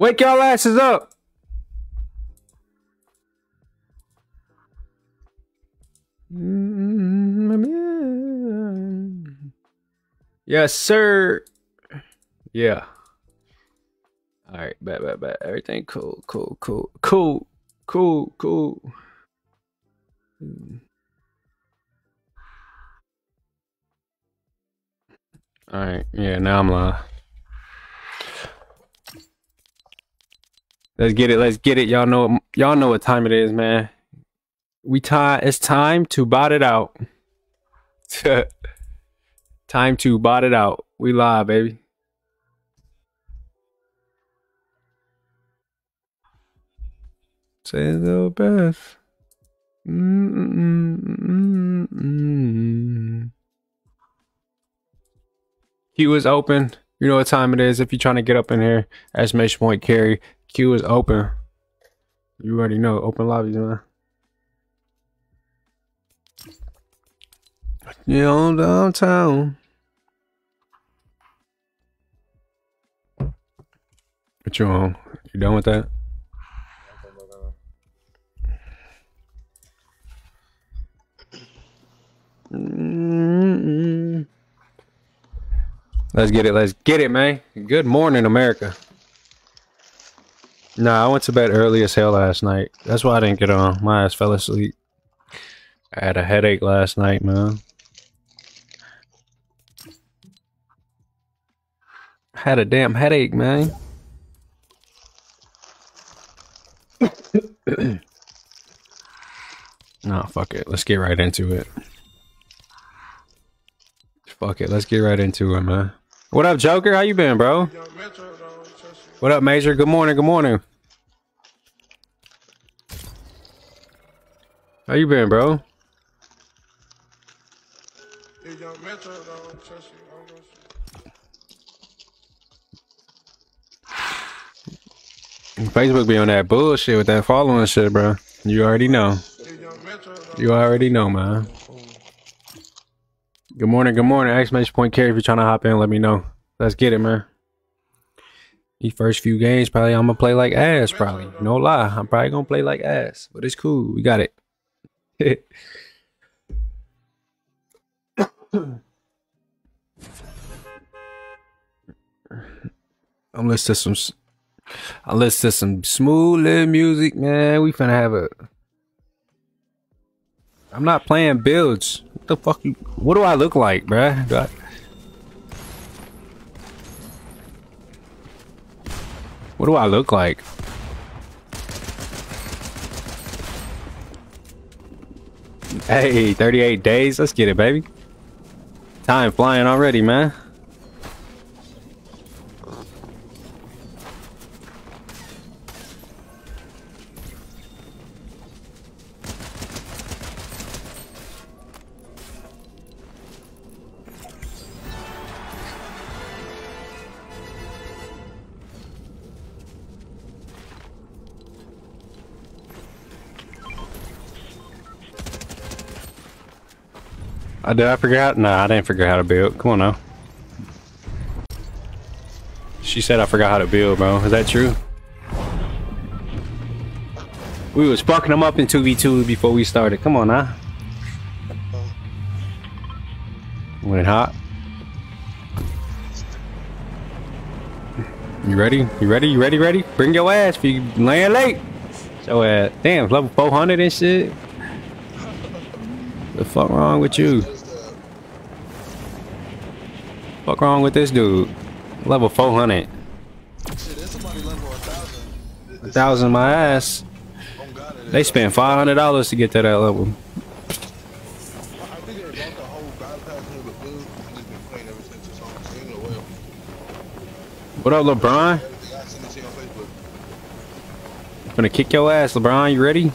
Wake y'all asses up. Yes, sir. Yeah. All right, bet, bet, bet. Everything cool, cool, cool, cool, cool, cool. All right, yeah. Now I'm live. Let's get it. Let's get it. Y'all know. Y'all know what time it is, man. We time. It's time to bot it out. time to bot it out. We live, baby. Say the best. Mm-mm-mm-mm. Queue is open. You know what time it is. If you're trying to get up in here, exclamation point carry. Queue is open. You already know. Open lobbies, man. Yeah, on downtown. What you on? You done with that? Mm-mm. Let's get it. Let's get it, man. Good morning, America. Nah, I went to bed early as hell last night. That's why I didn't get on. My ass fell asleep. I had a headache last night, man. Had a damn headache, man. nah, fuck it. Let's get right into it. Fuck it. Let's get right into it, man. What up, Joker? How you been, bro? What up, Major? Good morning. Good morning. How you been, bro? Facebook be on that bullshit with that following shit, bro. You already know. You already know, man. Good morning, good morning. Exclamation point carry if you're trying to hop in, let me know. Let's get it, man. These first few games, probably I'm gonna play like ass, probably. No lie. I'm probably gonna play like ass. But it's cool. We got it. I'm listening some listen to some smooth little music, man. We finna have a I'm not playing builds. What the fuck you what do I look like, bruh? Do I... What do I look like? Hey, 38 days. Let's get it, baby. Time flying already, man. I did I? No, I didn't figure out how to build. Come on now. She said I forgot how to build, bro. Is that true? We was fucking them up in 2v2 before we started. Come on now. Went hot. You ready? You ready? You ready? Ready? Bring your ass if you land late. So, uh, damn, level 400 and shit. What the fuck wrong with you? Fuck wrong with this dude? Level 400. A thousand my ass. They spent five hundred dollars to get to that level. What up, LeBron? Gonna kick your ass, LeBron. You ready?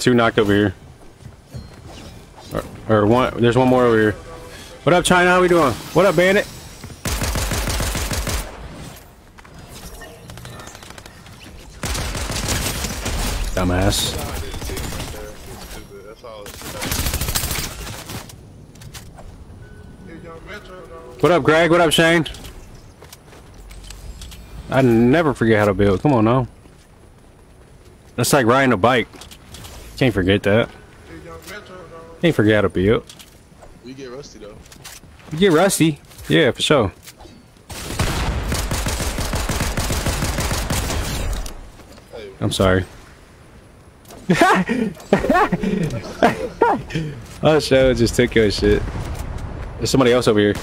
Two knocked over here. Or, or one, there's one more over here. What up, China? How we doing? What up, Bandit? Dumbass. What up, Greg? What up, Shane? I never forget how to build. Come on now. That's like riding a bike. Can't forget that. Can't forget how to build. You get rusty though. We get rusty. Yeah, for sure. Hey, I'm sorry. oh, show just took your shit. There's somebody else over here.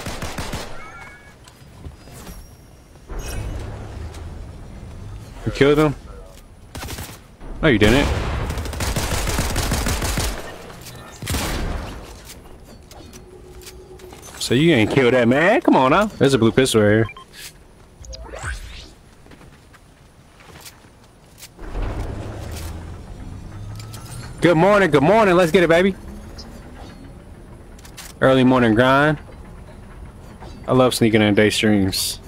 You killed him? No, you didn't. So you ain't kill that man? Come on now. There's a blue pistol right here. Good morning, good morning. Let's get it, baby. Early morning grind. I love sneaking in day streams.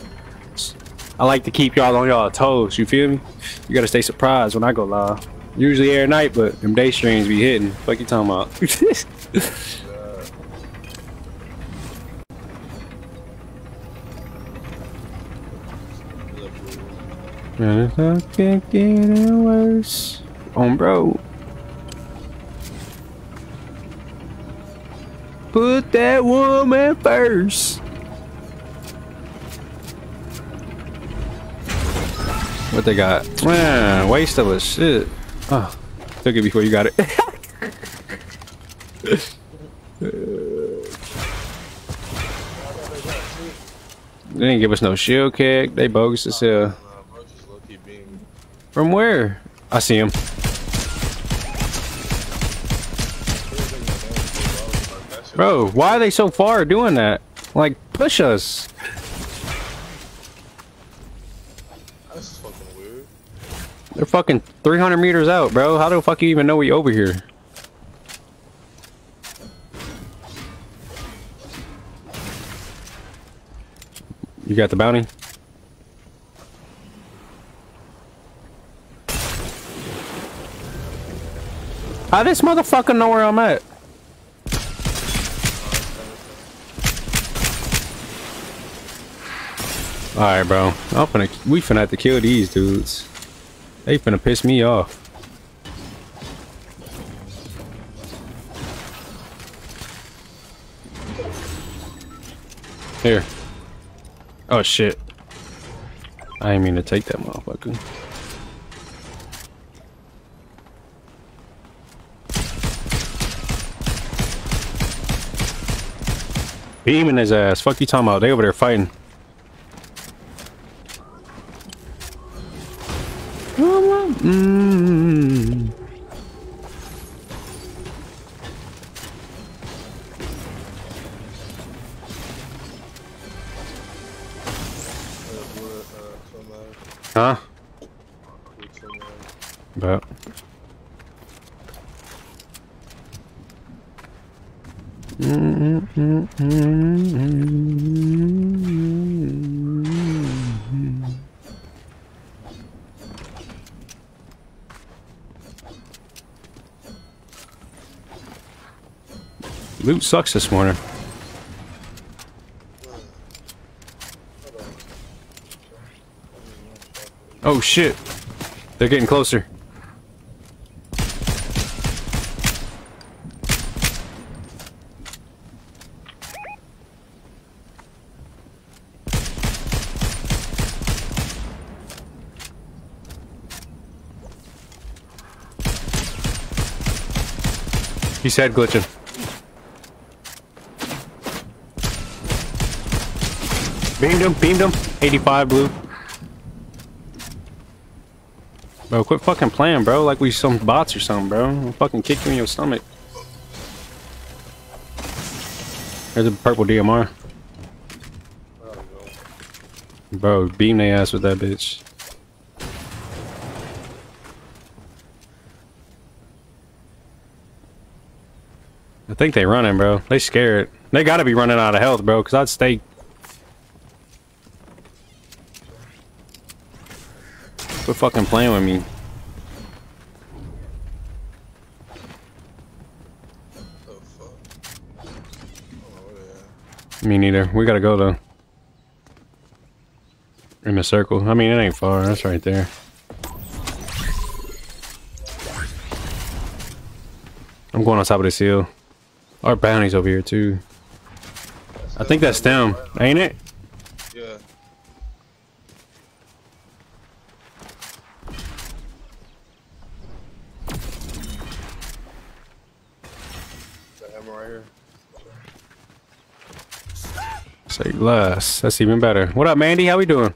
I like to keep y'all on y'all toes, you feel me? You gotta stay surprised when I go live. Usually every night, but them day streams be hitting. Fuck you talking about? And if I can't get any worse. On bro. Put that woman first. What they got? Man, waste of a shit. Oh, took it before you got it. they didn't give us no shield kick. They bogus as hell. nah, bro, just low key being. From where? I see him. Bro, why are they so far doing that? Like, push us. That's fucking weird. They're fucking 300 meters out, bro. How the fuck you even know we over here? You got the bounty? How this motherfucker know where I'm at? Alright, bro. I'm finna, we finna have to kill these dudes. They finna piss me off. Here. Oh shit. I didn't mean to take that motherfucker. Beaming his uh, ass. Fuck you talking about? They over there fighting. Loot sucks this morning. Oh shit. They're getting closer. He's said glitching. Beamed him, beamed him. 85 blue. Bro, quit fucking playing, bro. Like we some bots or something, bro. I'll fucking kick you in your stomach. There's a purple DMR. Bro, beam they ass with that bitch. I think they running, bro. They scared. They gotta be running out of health, bro, because I'd stay. Quit fucking playing with me. Me neither. We gotta go, though. In the circle. I mean, it ain't far. That's right there. I'm going on top of this hill. Our bounty's over here, too. I think that's them, ain't it? Yeah. That hammer right here. Less. That's even better. What up, Mandy? How we doing?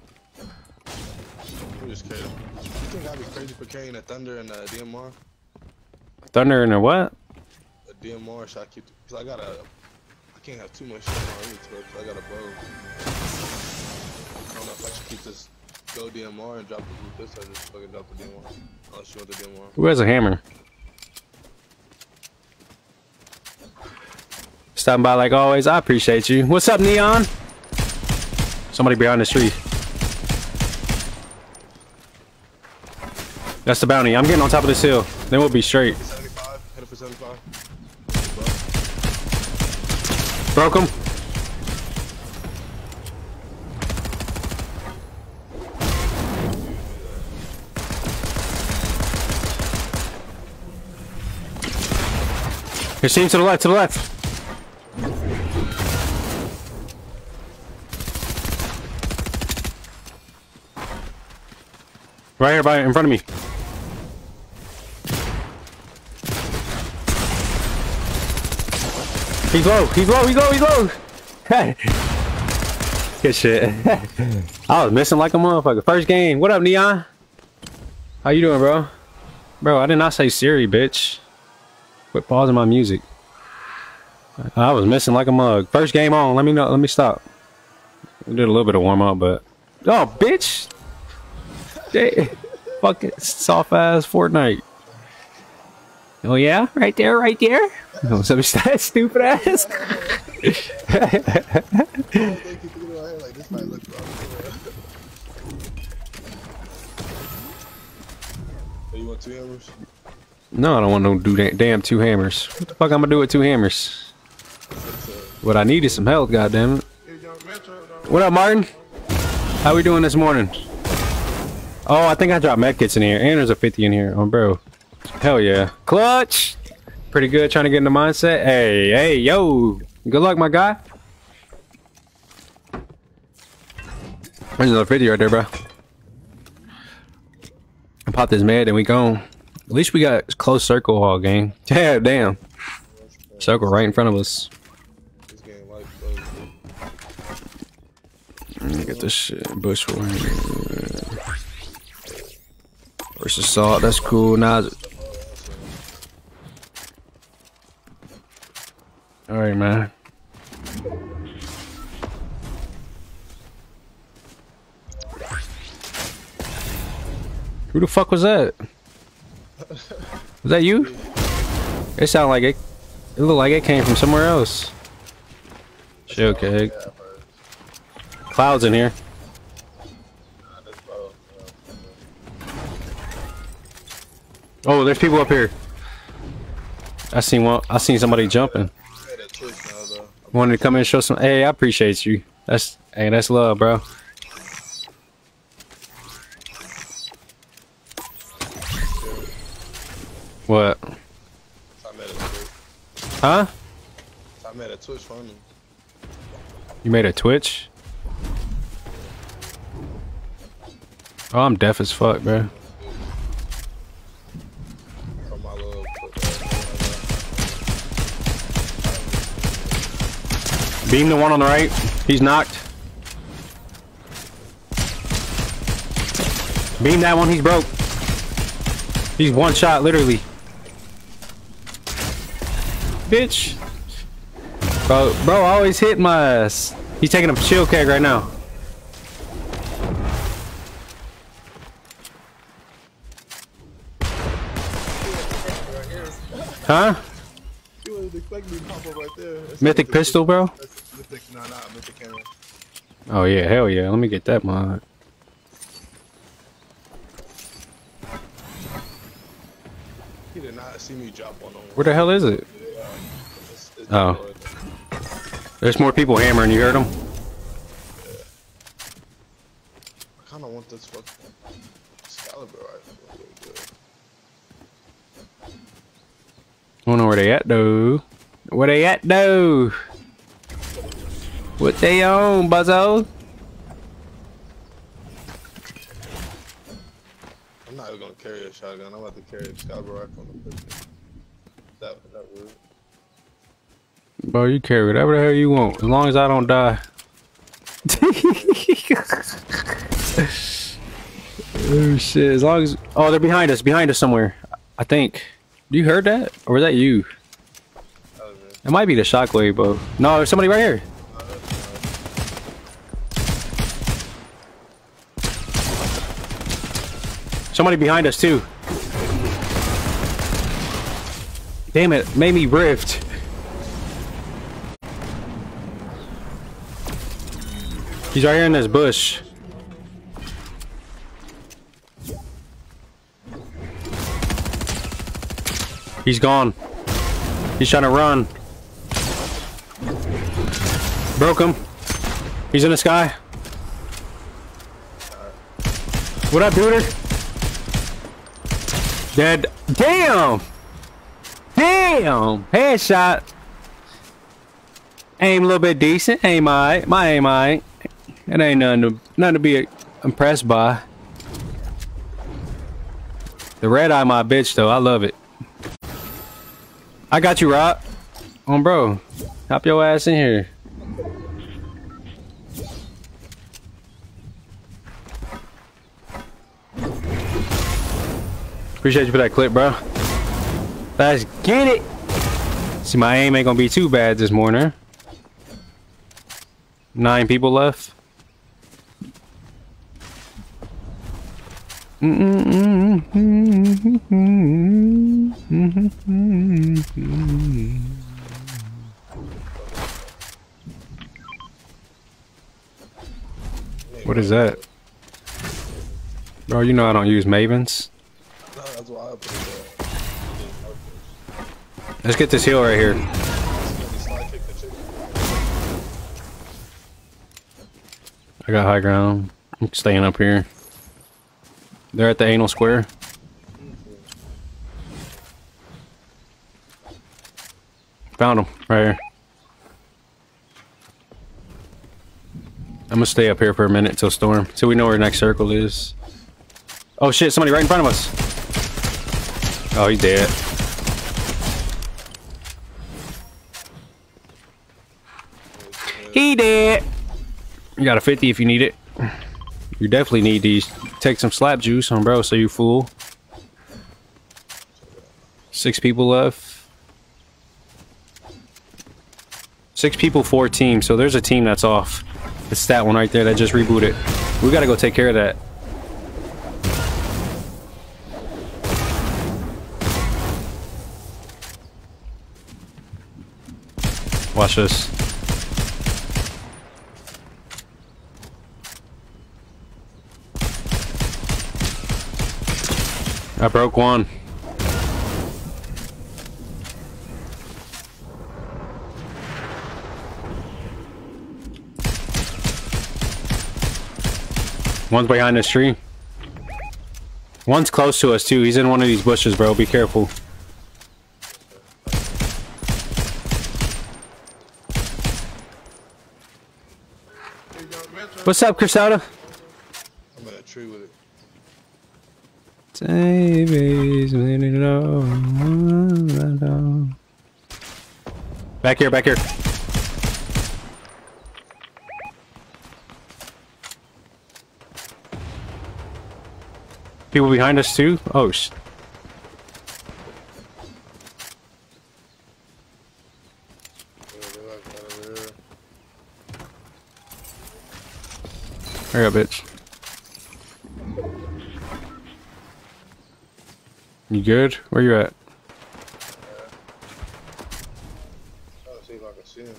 We just kidding. You think I'd be crazy for carrying a thunder and a DMR? Thunder and a what? A DMR shot keep cause I got a I can't have too much shit on me to it, 'cause I got a bow. I don't know if I should keep this go DMR and drop the blue pistol or just fucking drop the DMR. Unless you want the DMR. Who has a hammer? Stopping by like always. I appreciate you. What's up, Neon? Somebody behind the tree. That's the bounty. I'm getting on top of this hill. Then we'll be straight. 75, headed for 75. Broke him. You're seeing to the left, to the left. Right here, by in front of me. He's low. He's low. He's low. He's low. Good shit. I was missing like a motherfucker. First game. What up, Neon? How you doing, bro? Bro, I did not say Siri, bitch. Quit pausing my music. I was missing like a mug. First game on. Let me know. Let me stop. We did a little bit of warm up, but oh, bitch. Hey, fucking soft ass Fortnite. Oh yeah, right there, right there. Oh, so that stupid ass. Thank you for the like this might look wrong. You want two hammers? no, I don't want no do da- damn two hammers. What the fuck I'm gonna do with two hammers? What I need is some health, goddamn it. What up, Martin? How we doing this morning? Oh, I think I dropped medkits in here, and there's a 50 in here. Oh, bro. Hell yeah. Clutch! Pretty good, trying to get in the mindset. Hey, hey, yo! Good luck, my guy. There's another 50 right there, bro. I pop this med and we gone. At least we got close circle all game. Yeah, damn. Circle right in front of us. Let me get this shit. Bush war. Versus salt. That's cool. Now. All right, man. Who the fuck was that? Was that you? It sounded like it. It looked like it came from somewhere else. Shit, okay. Clouds in here. Oh, there's people up here. I seen one. I seen somebody jumping. Wanted to come in and show some. Hey, I appreciate you. That's hey, that's love, bro. What? Huh? I met a twitch. You made a Twitch? Oh, I'm deaf as fuck, bro. Beam the one on the right. He's knocked. Beam that one. He's broke. He's one shot, literally. Bitch. Bro, bro always hit my ass. He's taking a chill keg right now. Huh? Mythic pistol, bro? That's mythic, no, not mythic cannon. Oh yeah, hell yeah. Let me get that mod. He did not see me drop one on. Where the hell is it? It's, it's Oh. destroyed. There's more people hammering. You heard them? Yeah. I kind of want this fucking Excalibur rifle. I don't know where they at though. Where they at though? What they on, Buzzo? I'm not even gonna carry a shotgun. I'm about to carry a Excalibur rifle on the pistol. That that rude. Bro, you carry whatever the hell you want, as long as I don't die. oh shit! As long as oh, they're behind us, behind us somewhere. I think. You heard that, or was that you? That was it. It might be the shockwave, bro. No, there's somebody right here. Somebody behind us too. Damn it, made me rift. He's right here in this bush. He's gone. He's trying to run. Broke him. He's in the sky. What up, duder? Dead. Damn! Damn! Headshot. Aim a little bit decent. Aim alright. My aim alright. It ain't nothing to, nothing to be impressed by. The red eye my bitch though. I love it. I got you, Rob. On bro. Hop your ass in here. Appreciate you for that clip, bro. Let's get it. See, my aim ain't gonna be too bad this morning. Nine people left. What is that? Bro, you know I don't use Mavens. Let's get this hill right here. I got high ground. I'm staying up here. They're at the anal square. Found them right here. I'm gonna stay up here for a minute till storm, till we know where the next circle is. Oh shit! Somebody right in front of us. Oh, he's dead. He dead. You got a 50 if you need it. You definitely need these. Take some slap juice on bro, so you fool. Six people left. Six people, four teams. So there's a team that's off. It's that one right there that just rebooted. We gotta go take care of that. Watch this. I broke one. One's behind this tree. One's close to us too. He's in one of these bushes, bro. Be careful. What's up, Crisada? I'm in a tree with it. Back here, back here. People behind us too? Oh, sh Yeah, they're like right over there. Hurry up, bitch. You good? Where you at? see if I can see him.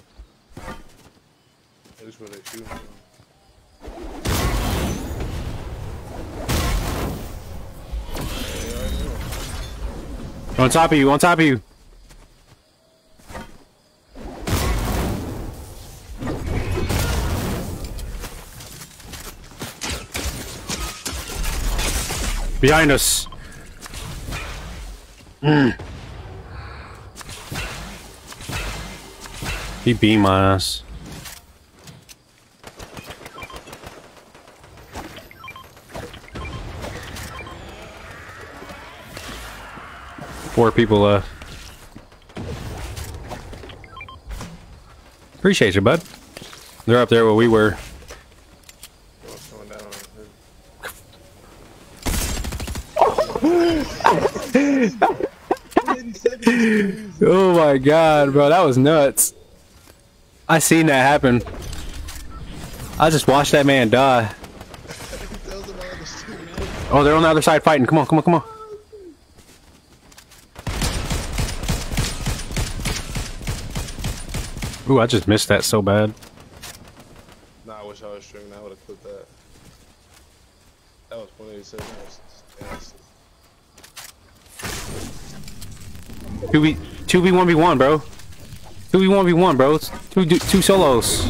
At least where they shooting from. Yeah, right there. On top of you, on top of you. Behind us. Mm. He beat my ass. Four people left. Appreciate you, bud. They're up there where we were. my god, bro, that was nuts. I seen that happen. I just watched that man die. Oh, they're on the other side fighting. Come on, come on, come on. Ooh, I just missed that so bad. Nah, I wish I was streaming. I would have clipped that. That was funny. Who we? 2v1v1, bro. 2v1v1, bro. Two, two, two solos.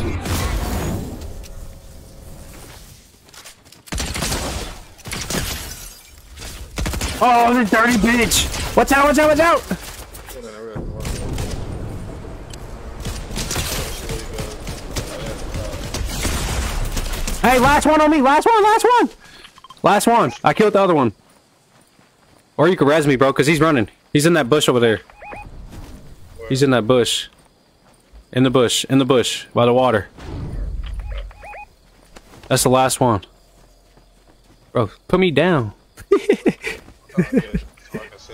Oh, the dirty bitch! What's out, What's out, What's out! Hey, last one on me! Last one, last one! Last one. I killed the other one. Or you can res me, bro, because he's running. He's in that bush over there. He's in that bush. In the bush. In the bush. By the water. That's the last one. Bro, put me down. Oh, yeah. I can see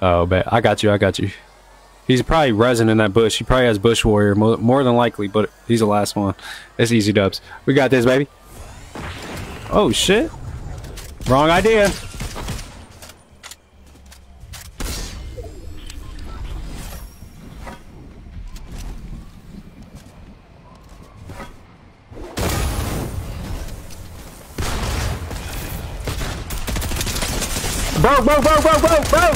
him. Bet. I got you. I got you. He's probably resin in that bush. He probably has bush warrior, more, more than likely, but he's the last one. It's easy dubs. We got this, baby. Oh, shit. Wrong idea. Bro, bro, bro, bro, bro, bro!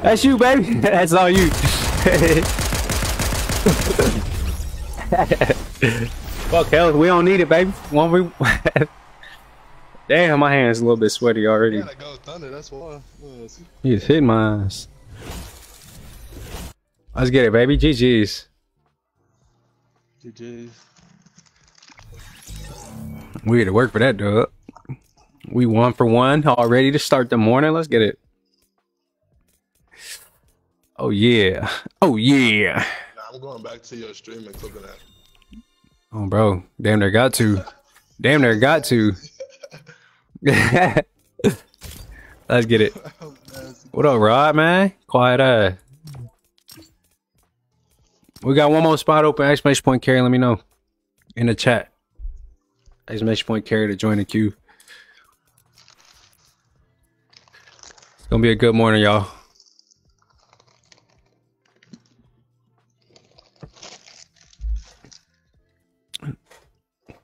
That's you, baby. That's all you. Fuck hell, we don't need it, baby. One we. Damn, my hand's a little bit sweaty already. Goes thunder. That's why. Yeah, see? You just hit my ass. Let's get it, baby. GG's. GG's. We had to work for that, dude. We one for one, all ready to start the morning. Let's get it. Oh yeah. Oh yeah. I'm going back to your stream and clipping that. Oh, bro. Damn near got to. Damn near got to. Let's get it. What up, Rod, man? Quiet eye. We got one more spot open. Exclamation point carry. Let me know in the chat. Exclamation point carry to join the queue. Gonna be a good morning, y'all.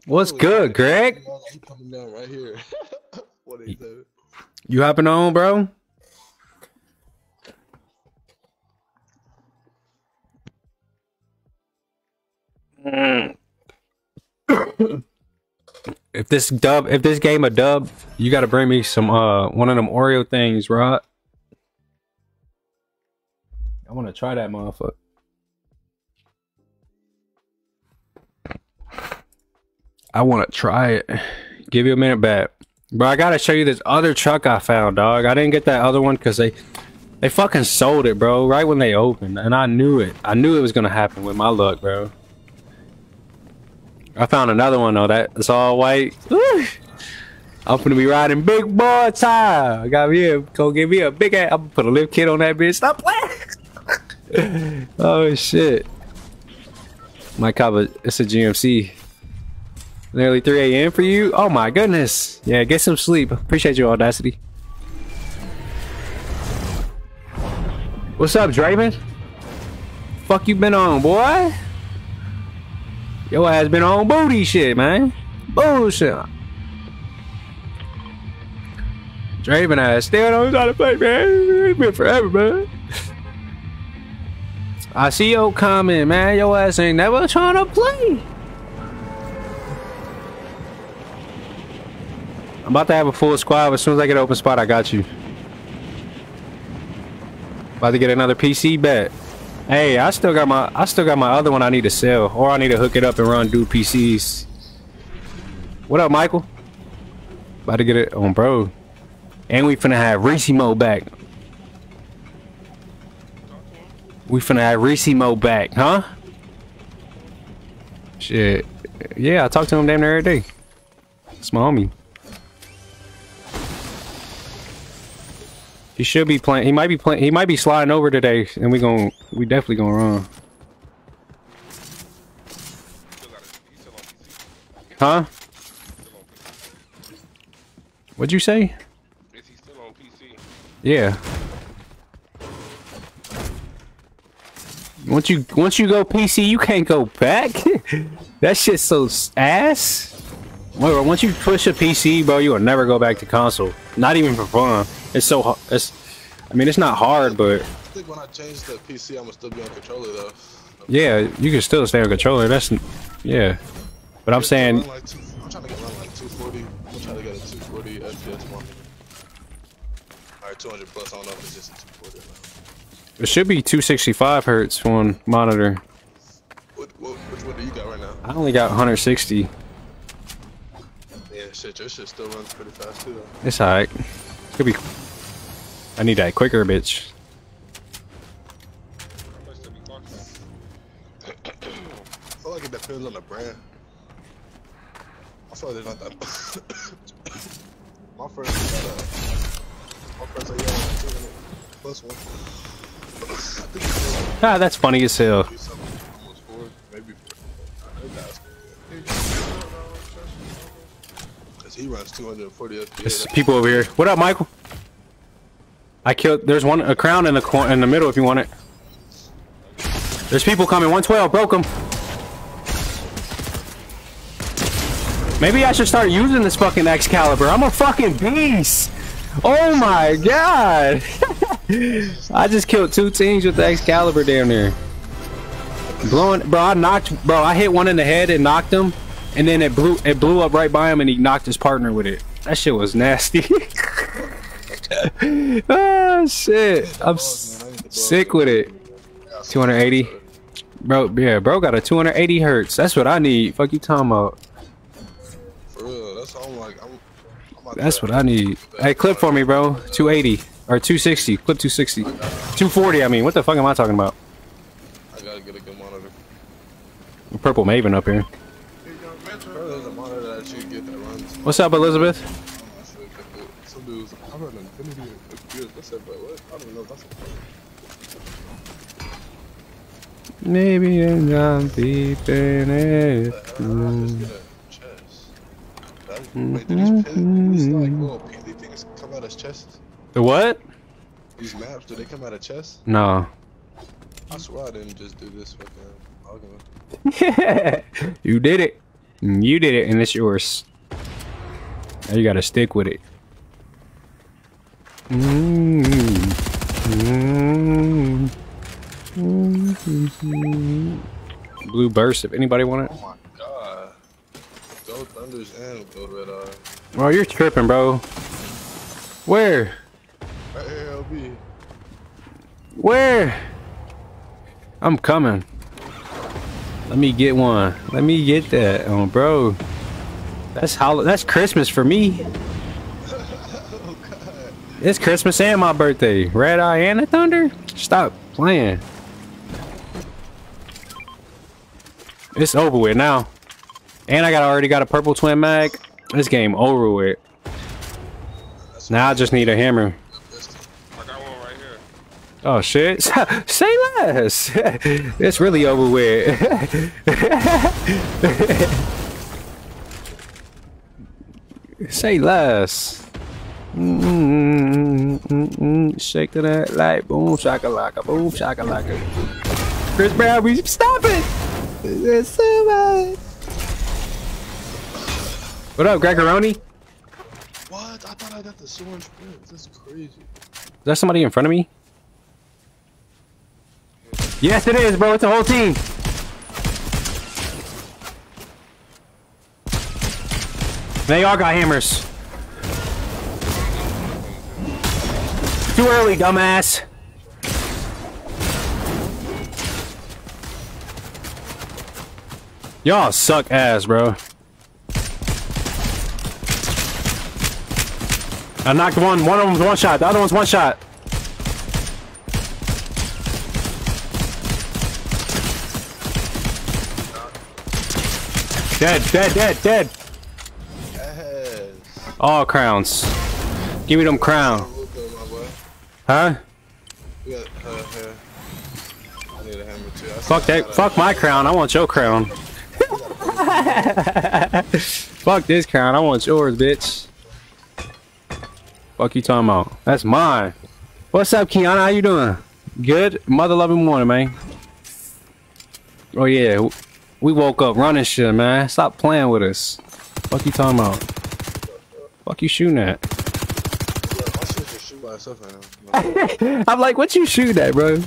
What's good, Greg? I'm coming down right here. what is that? You hopping on, bro? Mm. if this dub, if this game a dub, you got to bring me some uh one of them Oreo things, Rod. I want to try that motherfucker. I want to try it. Give you a minute back. Bro, I gotta show you this other truck I found, dog. I didn't get that other one because they they fucking sold it, bro, right when they opened. And I knew it. I knew it was gonna happen with my luck, bro. I found another one though, that it's all white. I'm gonna be riding big boy tire. I got me a go give me a big ass I'm gonna put a lift kit on that bitch. Stop playing. oh shit. My cover it's a GMC. Nearly 3 a.m. for you? Oh my goodness. Yeah, get some sleep. Appreciate your audacity. What's up, Draven? Fuck you been on, boy? Your ass been on booty shit, man. Bullshit. Draven ass still knows how to play, man. It's been forever, man. I see your comment, man. Your ass ain't never trying to play. I'm about to have a full squad. As soon as I get an open spot, I got you. About to get another PC bet. Hey, I still got my I still got my other one I need to sell. Or I need to hook it up and run dude PCs. What up, Michael? About to get it on bro. And we finna have Reese Mo back. We finna have Reese Mo back, huh? Shit. Yeah, I talk to him damn near every day. It's my homie. He should be playing. He might be playing. He might be sliding over today, and we gon' we definitely gonna run. Huh? What'd you say? Yeah. Once you once you go PC, you can't go back. that shit's so ass. Once you push a PC, bro, you will never go back to console. Not even for fun. It's so hard. It's. I mean, it's not hard, but I think when I change the PC, I'm gonna still be on controller though. yeah, you can still stay on controller. That's yeah. But I'm saying like two, I'm trying to get run like 240. I'm trying to get a 240 FPS one. Alright, 200 plus. I don't know if it's just a 240 or it should be 265 hertz one monitor. What, what, which one do you got right now? I only got 160. Yeah, shit, your shit still runs pretty fast too. Though. It's alright. Could be. I need that quicker, bitch. Might still be clocked. I feel like it depends on the brand. I feel like there's not that. my first, uh, my first, uh, yeah, plus one. Ah, that's funny as hell. Cause he runs 240 FPS. People over here. What up, Michael? I killed. There's one a crown in the cor- in the middle if you want it. There's people coming. 112 broke them. Maybe I should start using this fucking Excalibur. I'm a fucking beast. Oh my god. I just killed two teams with the Excalibur down there. Blowing, bro. I knocked, bro. I hit one in the head and knocked him, and then it blew, it blew up right by him, and he knocked his partner with it. That shit was nasty. oh shit! I'm sick with it. 280, bro. Yeah, bro got a 280 hertz. That's what I need. Fuck you talking about? For real, that's all I'm like. I'm, I'm That's what I need. Hey, clip for me, bro. 280 or 260. Clip 260. 240. I mean, what the fuck am I talking about? I gotta get a good monitor. Purple Maven up here. If up, Elizabeth? Maybe I'm not deep in it. Chest? The what? These maps, do they come out of chests? No. I swear I didn't just do this fucking argument. you did it. You did it, and it's yours. Now you gotta stick with it. Mm. Mm. Mm. Blue burst. If anybody want it. Oh my god. Gold Thunders and Gold Red Eye. Oh, you're tripping, bro. Where? Here, Where? I'm coming. Let me get one. Let me get that, oh, bro. That's how. That's Christmas for me. Oh. It's Christmas and my birthday. Red Eye and the Thunder? Stop playing. It's over with now. And I got already got a purple twin mag. This game over with. Now I just need a hammer. Oh shit. Say less. it's really over with. Say less. Mm-mm-mm-mm-mm. Shake to that light, boom, shaka laka, boom, shaka laka. Chris Brown, we stop it! It's so bad. What up, Gregoroni? What? I thought I got the sword sprint. That's crazy. Is there somebody in front of me? Yes, it is, bro. It's the whole team. They all got hammers. Too early, dumbass. Y'all suck ass, bro. I knocked one. One of them's one shot. The other one's one shot. Dead, dead, dead, dead. All crowns. Give me them crown. Look up, my boy. Huh? Got her here. I need a hammer too. I Fuck that. Fuck my crown. I want your crown. Fuck this crown. I want yours, bitch. Fuck you talking about? That's mine. What's up, Kiana? How you doing? Good. Mother loving morning, man. Oh yeah, we woke up running shit, man. Stop playing with us. Fuck you talking about? Fuck you shooting at? Yeah, my shit just shoot by itself now. I'm like, what you shooting at, bro? You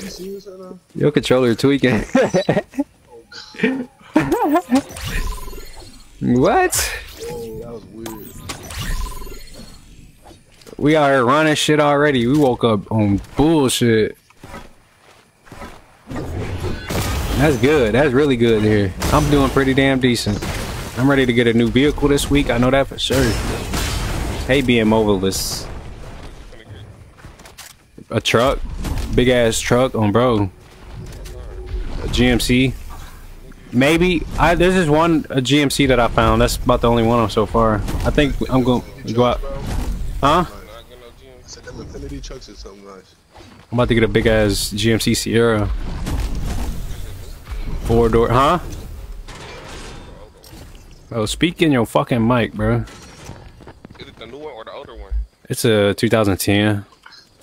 see this right now? Your controller tweaking. what? That was weird. We are here running shit already. We woke up on bullshit. That's good. That's really good here. I'm doing pretty damn decent. I'm ready to get a new vehicle this week. I know that for sure. Hey, being mobilist. A truck, big ass truck on bro. A GMC. Maybe I there's this one a GMC that I found. That's about the only one so far. I think I'm going to go out. Huh? I'm about to get a big ass GMC Sierra. Four door, huh? Oh, speak in your fucking mic, bro. Is it the new one or the older one? It's a 2010.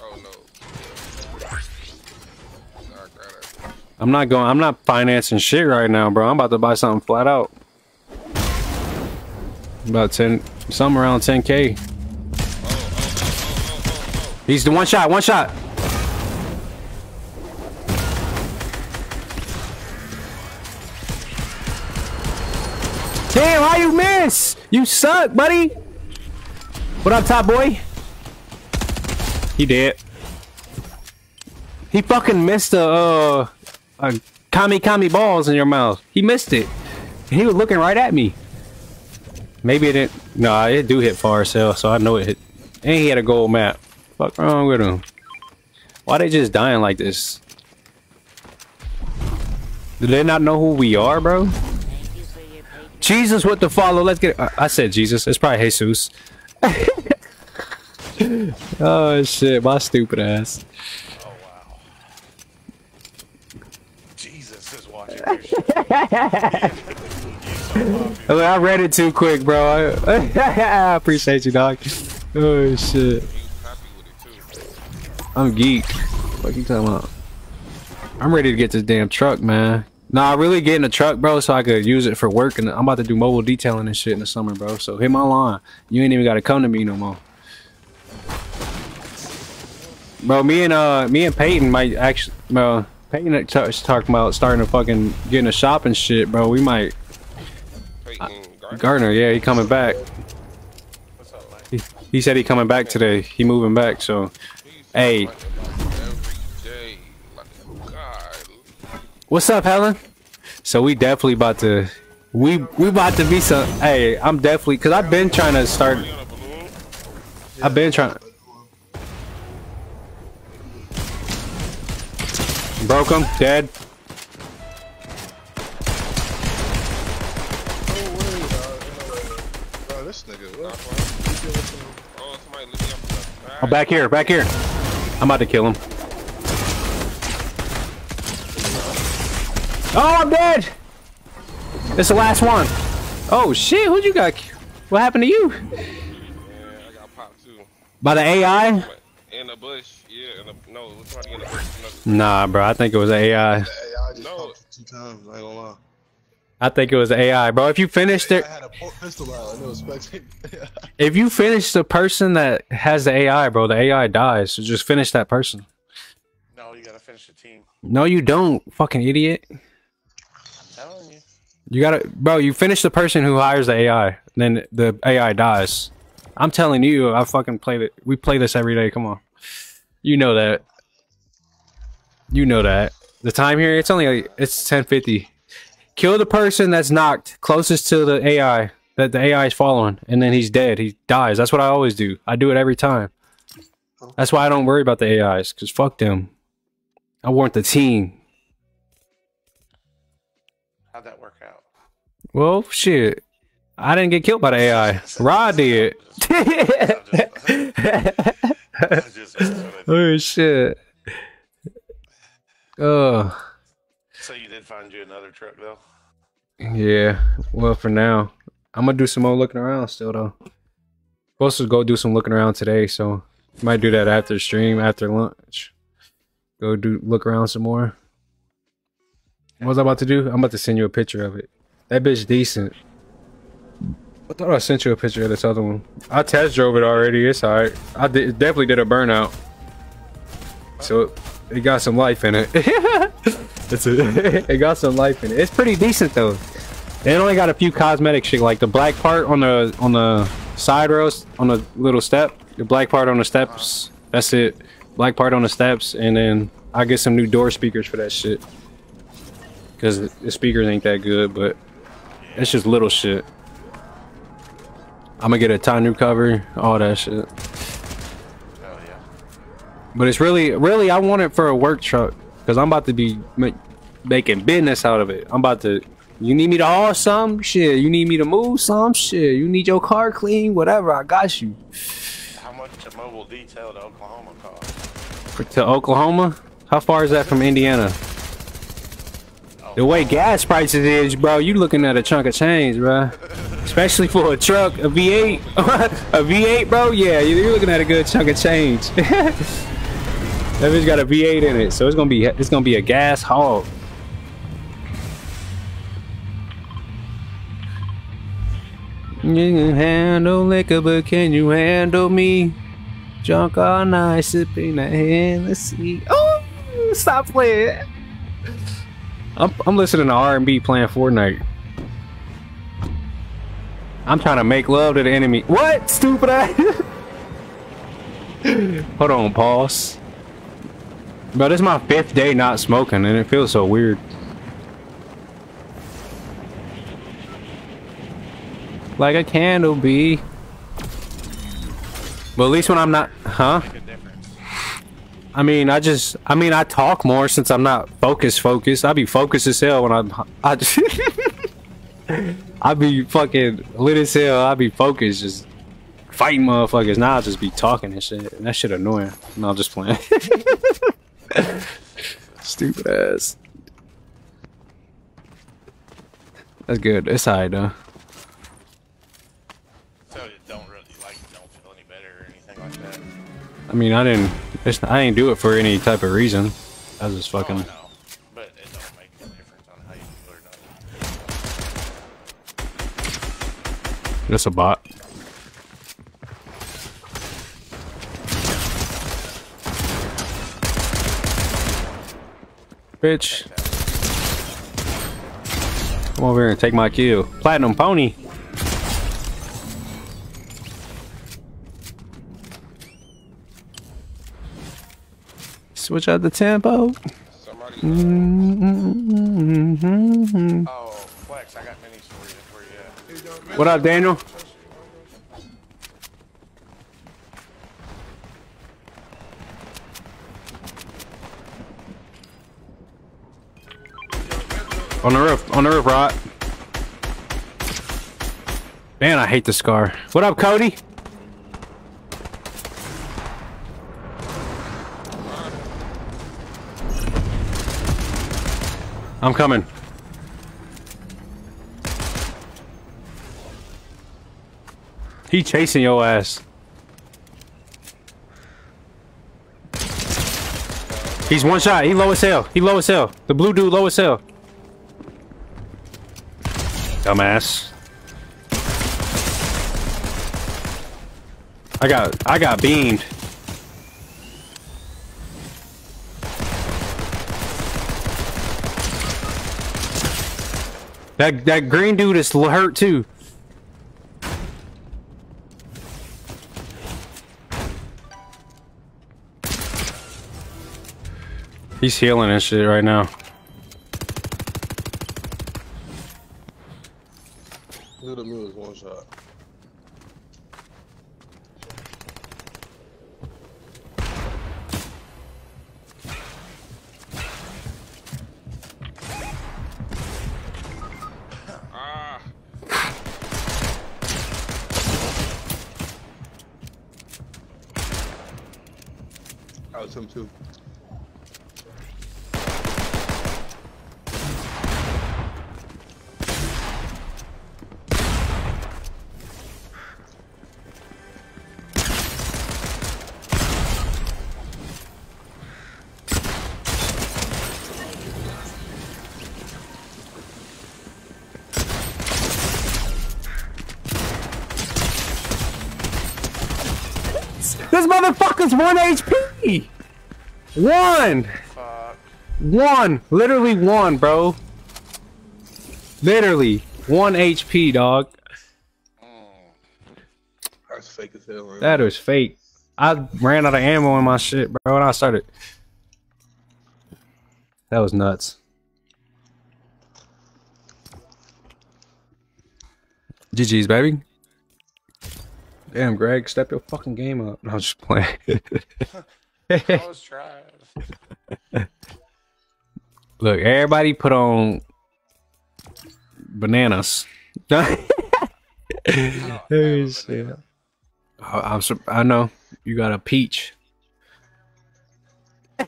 Oh no. Sorry, got it. I'm not going. I'm not financing shit right now, bro. I'm about to buy something flat out. About 10, something around 10k. He's the one shot, one shot. Damn, how you miss? You suck, buddy. What up, top boy? He dead. He fucking missed a uh, a kami kami balls in your mouth. He missed it. And he was looking right at me. Maybe it didn't. Nah, it do hit far cell, so I know it hit. And he had a gold map. Fuck wrong with him? Why they just dying like this? Do they not know who we are, bro? Jesus with the follow. Let's get. I I said Jesus. It's probably Jesus. oh shit, my stupid ass. Oh, wow. Jesus is watching shit. Look, I read it too quick, bro. I, I appreciate you, dog. Oh shit, He's happy with it too. I'm geek. What are you talking about? I'm ready to get this damn truck, man. Nah, really getting a truck, bro, so I could use it for work. And I'm about to do mobile detailing and shit in the summer, bro. So hit my line. You ain't even got to come to me no more. Bro, me and uh, me and Peyton might actually, bro. Peyton talking about starting to fucking getting a shop and shit, bro. We might. Peyton Gardner. Gardner, yeah, he coming back. What's up, like? He, he said he coming back today. He moving back, so Hey. like every day. Like, God. What's up, Helen? So we definitely about to we we about to be some hey, I'm definitely cuz I've been trying to start You on a balloon? I've been trying broke him, dead. No way, dog. Bro, this nigga, what? Oh, somebody let me up I'm back here, back here. I'm about to kill him. Oh, I'm dead. It's the last one. Oh shit, who'd you got? What happened to you? Yeah, I got popped too. By the AI? In the bush. Yeah, and a, no, somebody in the Nah, bro. I think it was AI. The AI just No. popped two times. I ain't gonna lie. I think it was AI, bro. If you finished it, I had a po- pistol out and it was spectating. if you finish the person that has the AI, bro, the AI dies. So just finish that person. No, you gotta finish the team. No, you don't, fucking idiot. You. Gotta, bro. You finish the person who hires the AI, then the AI dies. I'm telling you, I fucking play it. We play this every day. Come on, you know that. You know that. The time here, it's only like, it's 10:50. Kill the person that's knocked closest to the AI that the AI is following, and then he's dead. He dies. That's what I always do. I do it every time. That's why I don't worry about the AIs, cause fuck them. I want the team. Well, shit. I didn't get killed by the AI. Rod did. That's just what I- oh shit. Oh so you did find you another truck though? yeah. Well, for now, I'm gonna do some more looking around still though. Supposed to go do some looking around today, so might do that after stream, after lunch. Go do look around some more. What was I about to do? I'm about to send you a picture of it. That bitch decent. I thought I sent you a picture of this other one. I test drove it already. It's alright. I did, definitely did a burnout. So it, it got some life in it. it's a, it got some life in it. It's pretty decent though. It only got a few cosmetic shit, like the black part on the on the side rows on the little step. The black part on the steps. That's it. Black part on the steps, and then I get some new door speakers for that shit. Cause the speakers ain't that good, but it's just little shit. I'm gonna get a tonneau cover, all that shit. Oh yeah. But it's really, really, I want it for a work truck because I'm about to be ma- making business out of it. I'm about to. You need me to haul some shit. You need me to move some shit. You need your car clean, whatever. I got you. How much a mobile detail to Oklahoma cost? For, to Oklahoma, how far is that from Indiana? The way gas prices is, bro, you looking at a chunk of change, bro. Especially for a truck, a V8, a V8, bro. Yeah, you're looking at a good chunk of change. that bitch got a V8 in it, so it's gonna be it's gonna be a gas hog. You can handle liquor, but can you handle me? Drunk all night, sipping that Hennessy. Oh, stop playing. I'm I'm listening to R&B playing Fortnite. I'm trying to make love to the enemy. What? Stupid ass. Hold on, pause. Bro, this is my fifth day not smoking, and it feels so weird. Like a candle bee. But at least when I'm not, huh? I mean, I just, I mean, I talk more since I'm not focused. Focused. I be focused as hell when I'm. I I be fucking lit as hell. I be focused, just fighting motherfuckers. Now I just be talking and shit. And that shit annoying. No, I'm just playing. Stupid ass. That's good. It's alright though. So you don't really like don't feel any better or anything like that. I mean, I didn't. It's, I didn't do it for any type of reason. I was just Oh, fucking. know, but it don't make a difference on how you feel or nothing. Just a bot. Bitch. Come over here and take my kill. Platinum pony. Switch out the tempo. Somebody. Mm-hmm. Oh, Flex? What up, Daniel? On the roof, on the roof, Rod. Man, I hate the scar. What up, Cody? I'm coming. He chasing your ass. He's one shot. He low as hell. He low as hell. The blue dude low as hell. Dumbass. I got I got beamed. That that green dude is hurt too. He's healing and shit right now. Look at me one shot. One HP. One, Fuck. one, literally one, bro. Literally one HP, dog. That's fake as hell. Man. That was fake. I ran out of ammo in my shit, bro, and I started. That was nuts. GG's, baby. Damn, Greg, step your fucking game up. No, I'm just playing. I was trying. Look, everybody put on bananas. I don't have a Yes, banana. I- I know you got a peach.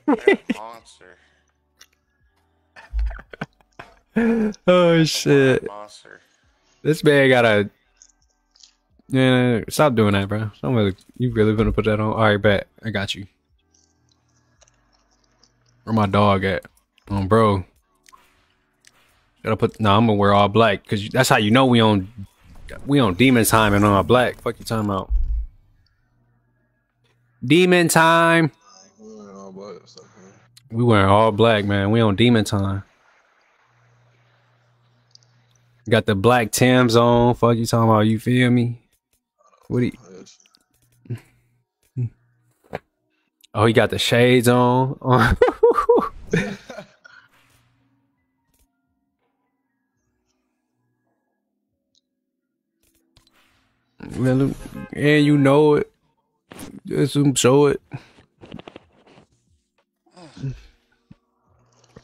Monster. Oh shit! Monster. This man got a. Yeah, stop doing that, bro. You really gonna put that on? All right, bet. I got you. Where my dog at? Um, bro. Gotta put. No, I'm gonna wear all black because that's how you know we on. We on demon time and on all black. Fuck you talking about? Demon time. Yeah, all black. We wearing all black, man. We on demon time. Got the black Tims on. Fuck you talking about? You feel me? What do you, Oh, he got the shades on. and you know it. Just show it.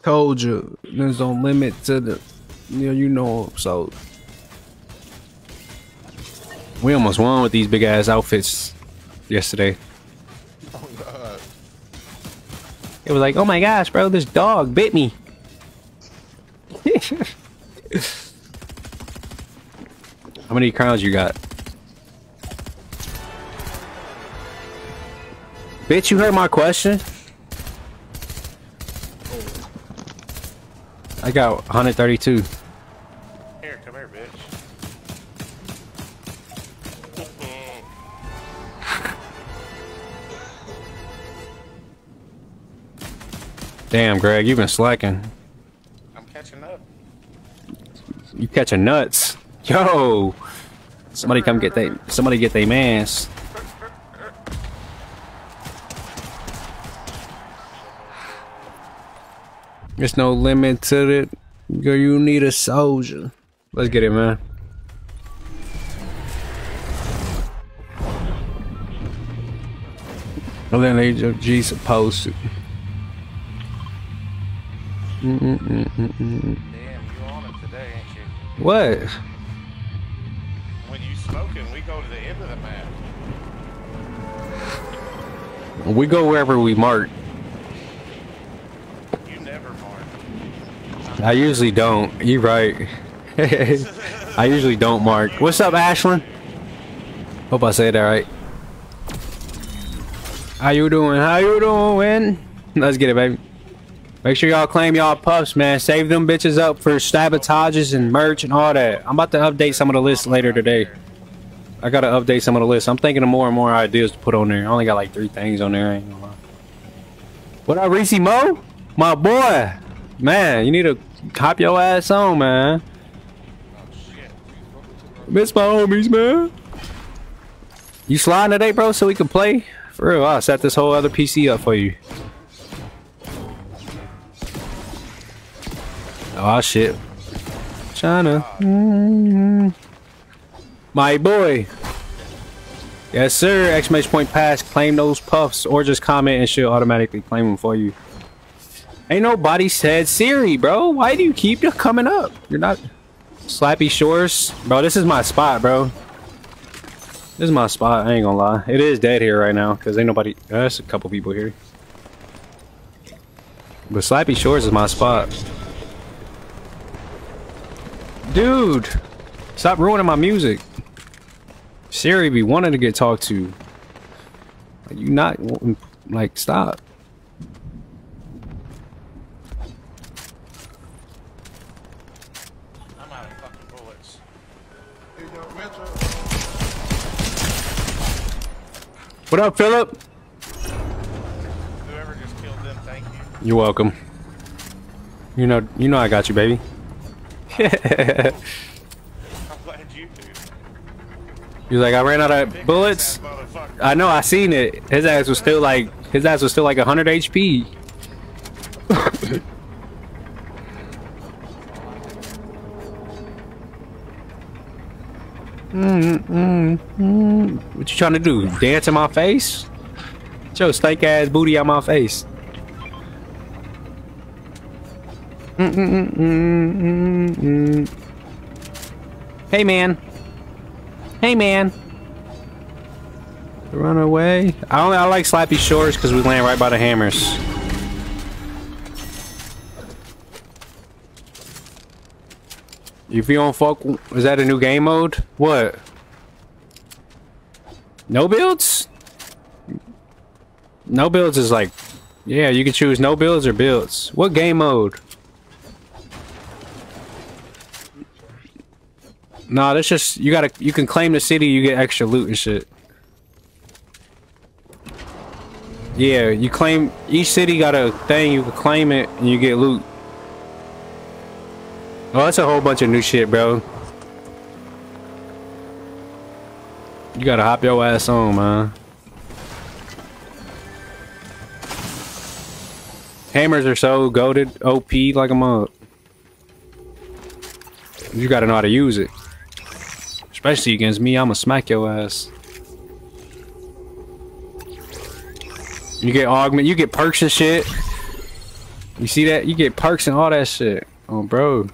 Told you, there's no limit to the. You know, you know. So we almost won with these big ass outfits yesterday. Oh God. It was like, oh my gosh, bro, this dog bit me. How many crowns you got? Bitch, you heard my question? I got 132. Damn, Greg, you've been slacking. I'm catching up. You catching nuts. Yo! Somebody come get they somebody get they mans. There's no limit to it. Girl, you need a soldier. Let's get it, man. Well, then they just G supposed to. Damn, you on it today, ain't you? What? When you smoking, we go to the end of the map. We go wherever we mark. You never mark. I usually don't. You right. I usually don't mark. What's up, Ashlyn? Hope I said that right. How you doing? How you doing? Let's get it, baby. Make sure y'all claim y'all puffs, man. Save them bitches up for sabotages and merch and all that. I'm about to update some of the lists later today. I gotta update some of the lists. I'm thinking of more and more ideas to put on there. I only got like three things on there. I ain't gonna lie. What up, Reese Mo? My boy. Man, you need to cop your ass on, man. Miss my homies, man. You sliding today, bro, so we can play? For real, I'll set this whole other PC up for you. Oh shit. China. My boy. Yes, sir. Exclamation point pass. Claim those puffs or just comment and she'll automatically claim them for you. Ain't nobody said Siri, bro. Why do you keep coming up? You're not... Slappy Shores? Bro, this is my spot, bro. This is my spot. I ain't gonna lie. It is dead here right now because ain't nobody... Uh, there's a couple people here. But Slappy Shores is my spot. Dude! Stop ruining my music. Siri be wanting to get talked to. Like, you not... Like, stop. I'm out of fucking bullets. What up, Philip? Whoever just killed them, thank you. You're welcome. You know, you know I got you, baby. Glad you like, I ran out of bullets. I know, I seen it. His ass was still like, his ass was still like 100 HP. mm, mm, mm. What you trying to do? Dance in my face? Get your ass booty on my face. Mm, mm, mm. Hey man. Hey man. Run away. I only I like Slappy Shores because we land right by the hammers. If you don't fuck, is that a new game mode? What? No builds? No builds is like, yeah, you can choose no builds or builds. What game mode? Nah, that's just you gotta you can claim the city, you get extra loot and shit. Yeah, you claim each city got a thing, you can claim it and you get loot. Oh, that's a whole bunch of new shit, bro. You gotta hop your ass on, man. Hammers are so goaded, OP like a mug. You gotta know how to use it. Especially against me, I'ma smack your ass. You get augment, you get perks and shit. You see that? You get perks and all that shit. Oh, bro.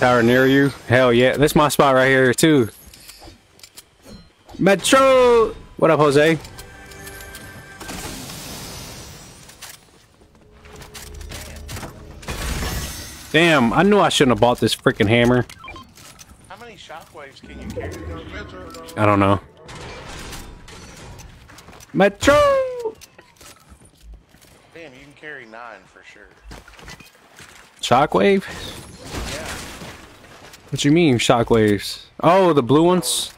Tower near you? Hell yeah. That's my spot right here, too. Metro! What up, Jose? Damn, I knew I shouldn't have bought this freaking hammer. How many shockwaves can you carry? I don't know. Metro! Damn, you can carry nine for sure. Shockwave? Yeah. What you mean, shockwaves? Oh, the blue ones?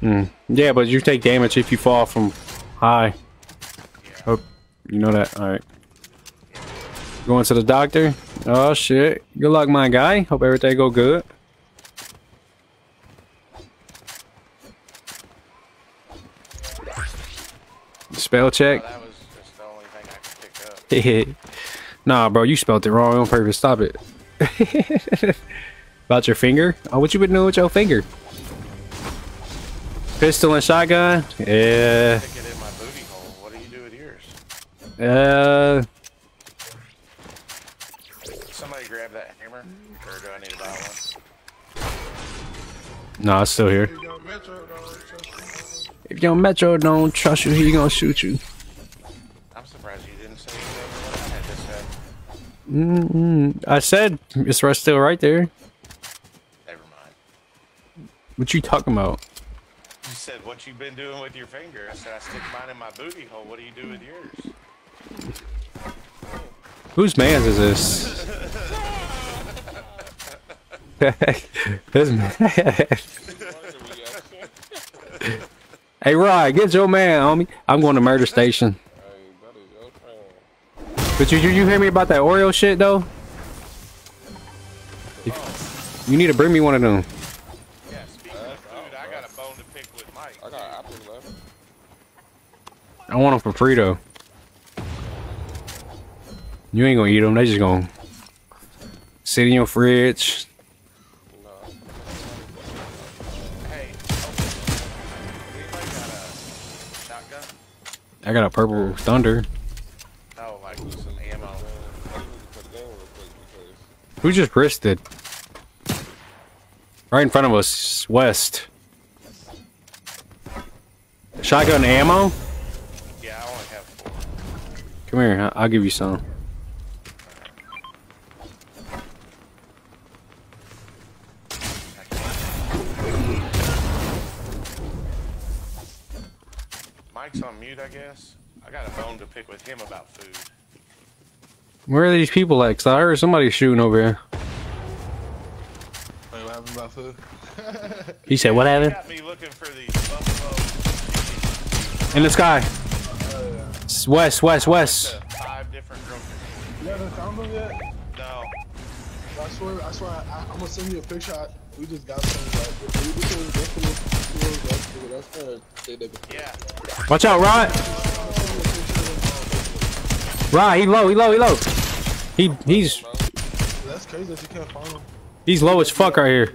Those blue ones? Hmm. Yeah, but you take damage if you fall from high. Hope you know that. Alright. Going to the doctor? Oh shit. Good luck, my guy. Hope everything go good. Spell Oh, check. that was just the only thing I could pick up. nah, bro, you spelled it wrong on purpose. Stop it. About your finger? Oh, what you been doing with your finger? Pistol and shotgun? Yeah. Stick in my booty hole. What do you do with yours? Uh, Somebody grab that hammer, or do I need to buy one? no, it's still here. If your Metro don't trust you, he gonna shoot you. I'm surprised you didn't say you ever what I had Mm-mm. I said it's right still right there. Never mind. What you talking about? Said what you been doing with your finger. I said I stick mine in my booty hole. What do you do with yours? Whose man's is this? this man. hey, Rod, get your man, homie. I'm going to murder station. But you, you, you hear me about that Oreo shit though? You need to bring me one of them. Yeah, speaking of food, I got a bone to pick with Mike. I got apples left. I want them for free though. You ain't gonna eat them. They just gonna sit in your fridge. I got a purple thunder. Who just risked it? Right in front of us, west. Shotgun ammo? Come here, I- I'll give you some. Mike's on mute, I guess. I got a bone to pick with him about food. Where are these people at? 'Cause I heard somebody shooting over here. Wait, what happened about food? He said, what He happened? got me looking for these buffalo In the sky. S- West, west, west. five different drunk. You haven't found them yet? No. I swear, I swear, I, I'm gonna send you a picture. I, we just got some. Like, we just was definitely, that's good. That's good. They did. Yeah. Watch out, Rod. Rod, he low, he low, he low. He he's That's crazy that you can't find them. he's low as fuck right here.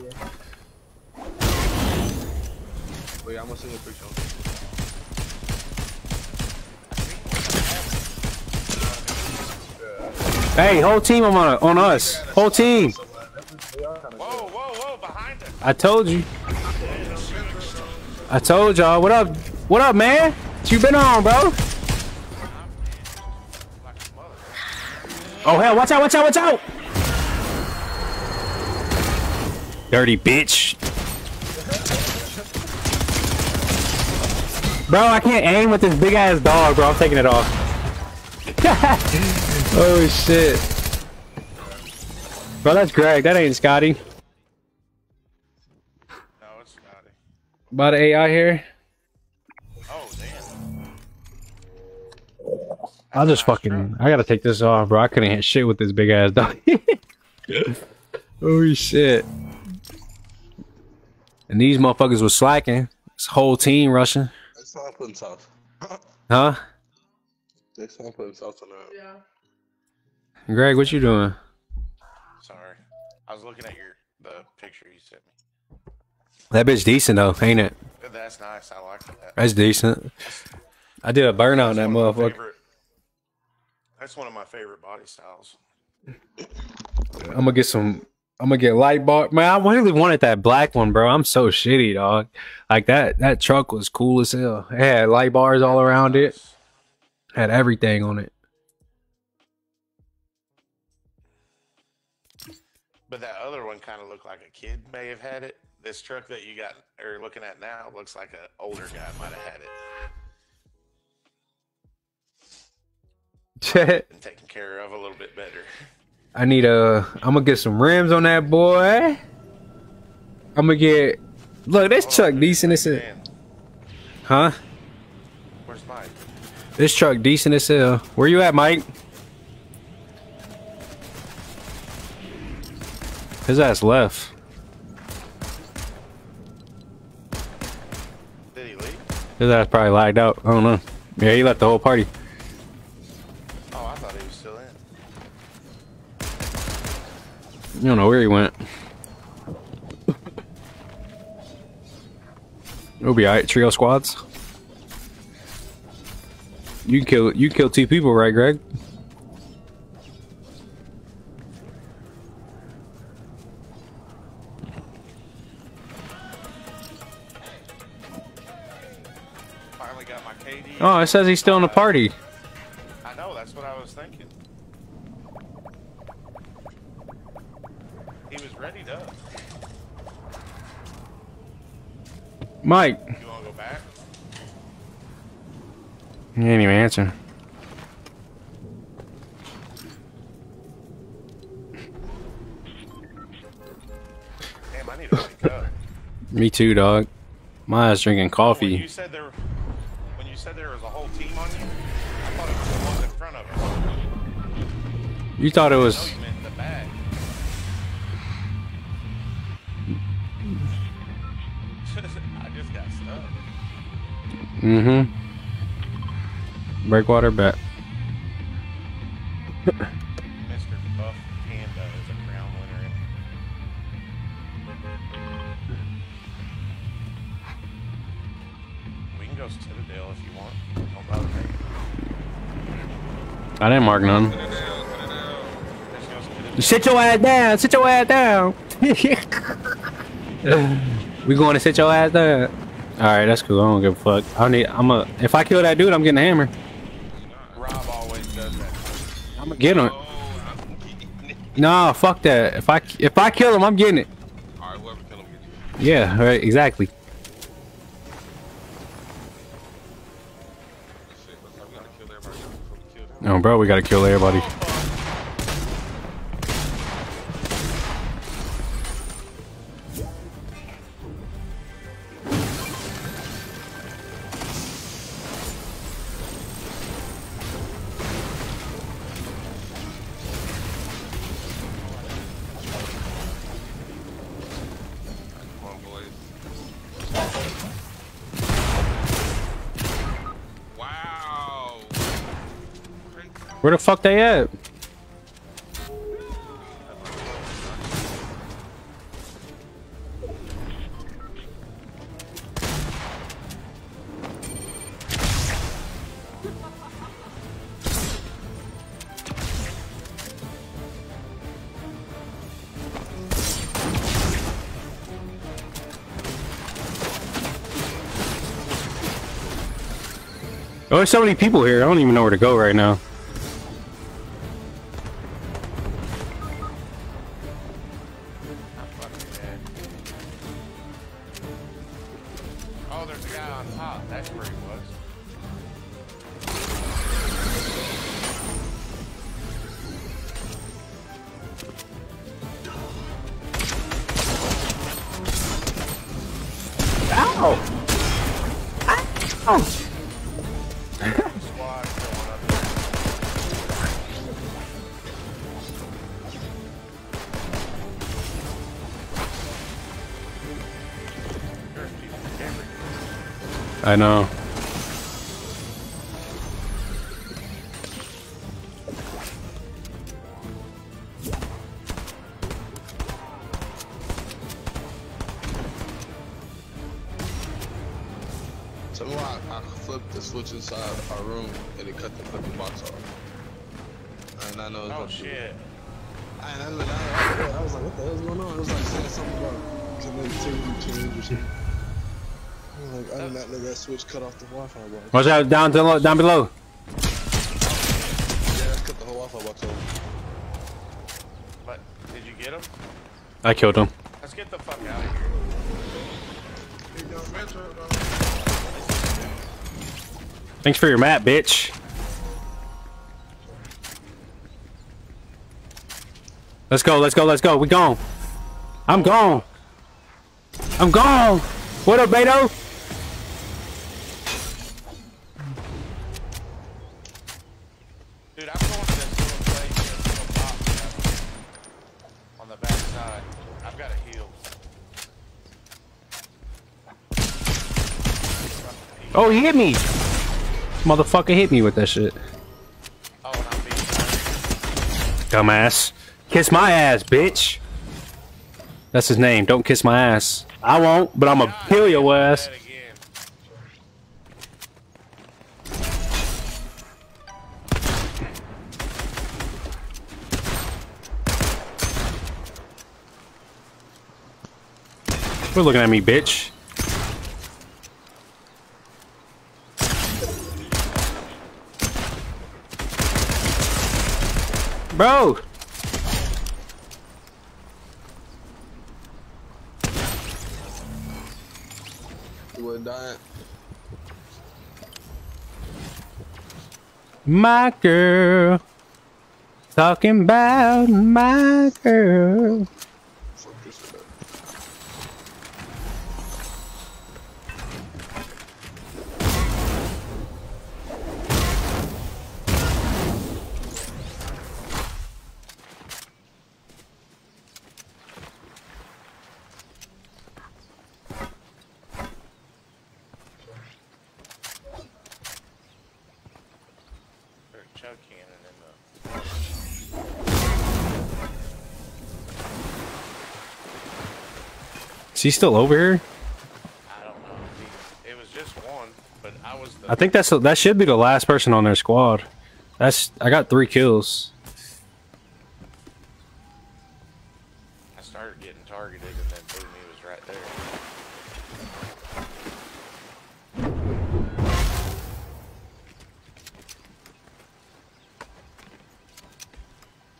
Wait, I'm gonna send you a picture. Hey, whole team on on us. Whole team. Whoa, whoa, whoa. I told you. I told y'all. What up? What up, man? What you been on, bro? Oh hell! Watch out! Watch out! Watch out! Dirty bitch. Bro, I can't aim with this big ass dog, bro. I'm taking it off. oh shit. Bro, that's Greg. That ain't Scotty. No, it's Scotty. About the AI here. Oh, damn. I'll just fucking. I gotta take this off, bro. I couldn't hit shit with this big ass dog. Holy shit. And these motherfuckers was slacking. This whole team rushing. Next time I'm putting sauce. Huh? Next time I'm putting sauce on that. Greg, what you doing? Sorry. I was looking at your the picture you sent me. That bitch decent though, ain't it? That's nice. I like that. That's decent. I did a burnout on that That's one of my motherfucker. favorite- That's one of my favorite body styles. I'm gonna get some. I'm gonna get light bar. Man, I really wanted that black one, bro. I'm so shitty, dog. Like that. That truck was cool as hell. It had light bars all around it. Had everything on it. But that other one kind of looked like a kid may have had it. This truck that you got or looking at now looks like an older guy might have had it and taken care of a little bit better. I need a. I'm gonna get some rims on that boy. I'm gonna get. Look, this oh, truck decent as hell. Huh? where's Mike? This truck decent as hell. Where you at, Mike? His ass left. Did he leave? His ass probably lagged out. I don't know. Yeah, he left the whole party. Oh, I thought he was still in. You don't know where he went. It'll be alright. Trio squads. You can kill. You kill two people, right, Greg? Oh, it says he's still in the party. I know, that's what I was thinking. He was ready to. Mike, You wanna go back? you ain't even answering. Damn, I need to wake up. Me too, dog. My ass drinking coffee. you said there, you was a whole team on you, I thought it was the ones in front of us. You thought it was. you meant the back. I just got stuck. Mm-hmm. Breakwater bet. I didn't mark none. Put it down, put it down. Let's go Citadel. Sit your ass down. Sit your ass down. we going to sit your ass down. All right, that's cool. I don't give a fuck. I need. I'm a. If I kill that dude, I'm getting a hammer. Rob always does that. I'm gonna get him. Oh, I'm getting it. Nah, fuck that. If I if I kill him, I'm getting it. Alright, whoever kill him get you. Yeah, right. Exactly. No, bro, we gotta kill everybody. Where the fuck they at? Oh, there's so many people here. I don't even know where to go right now. I know. Out down below. Down below. Yeah, that cut the whole Wi-Fi box off. But did you get him? I killed him. Let's get the fuck out of here. Thanks for your map, bitch. Let's go. Let's go. Let's go. We gone. I'm gone. I'm gone. What up, Beto? I've got a heal. Oh, he hit me. Motherfucker hit me with that shit. Oh, and I'm being Dumbass. Kiss my ass, bitch. That's his name. Don't kiss my ass. I won't, but I'm gonna kill your ass. Quit looking at me, bitch. Bro! You would die. My girl. Talking about my girl. Is he still over here? I don't know. It was just one, but I was the. I think that's that should be the last person on their squad. That's I got three kills. I started getting targeted, and then boom, he was right there.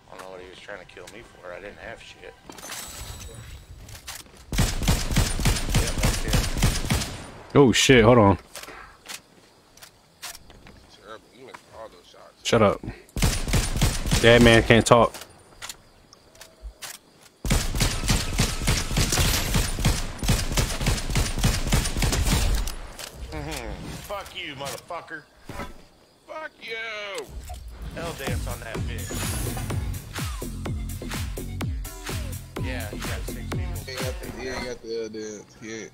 I don't know what he was trying to kill me for. I didn't have shit. Yep, that's it. Oh shit! Hold on. Terrible. You missed all those shots. Shut up. Dead man can't talk. Fuck you, motherfucker. Fuck you! Hell dance on that bitch. Yeah, you got six people. He ain't got the, he ain't got the L dance. He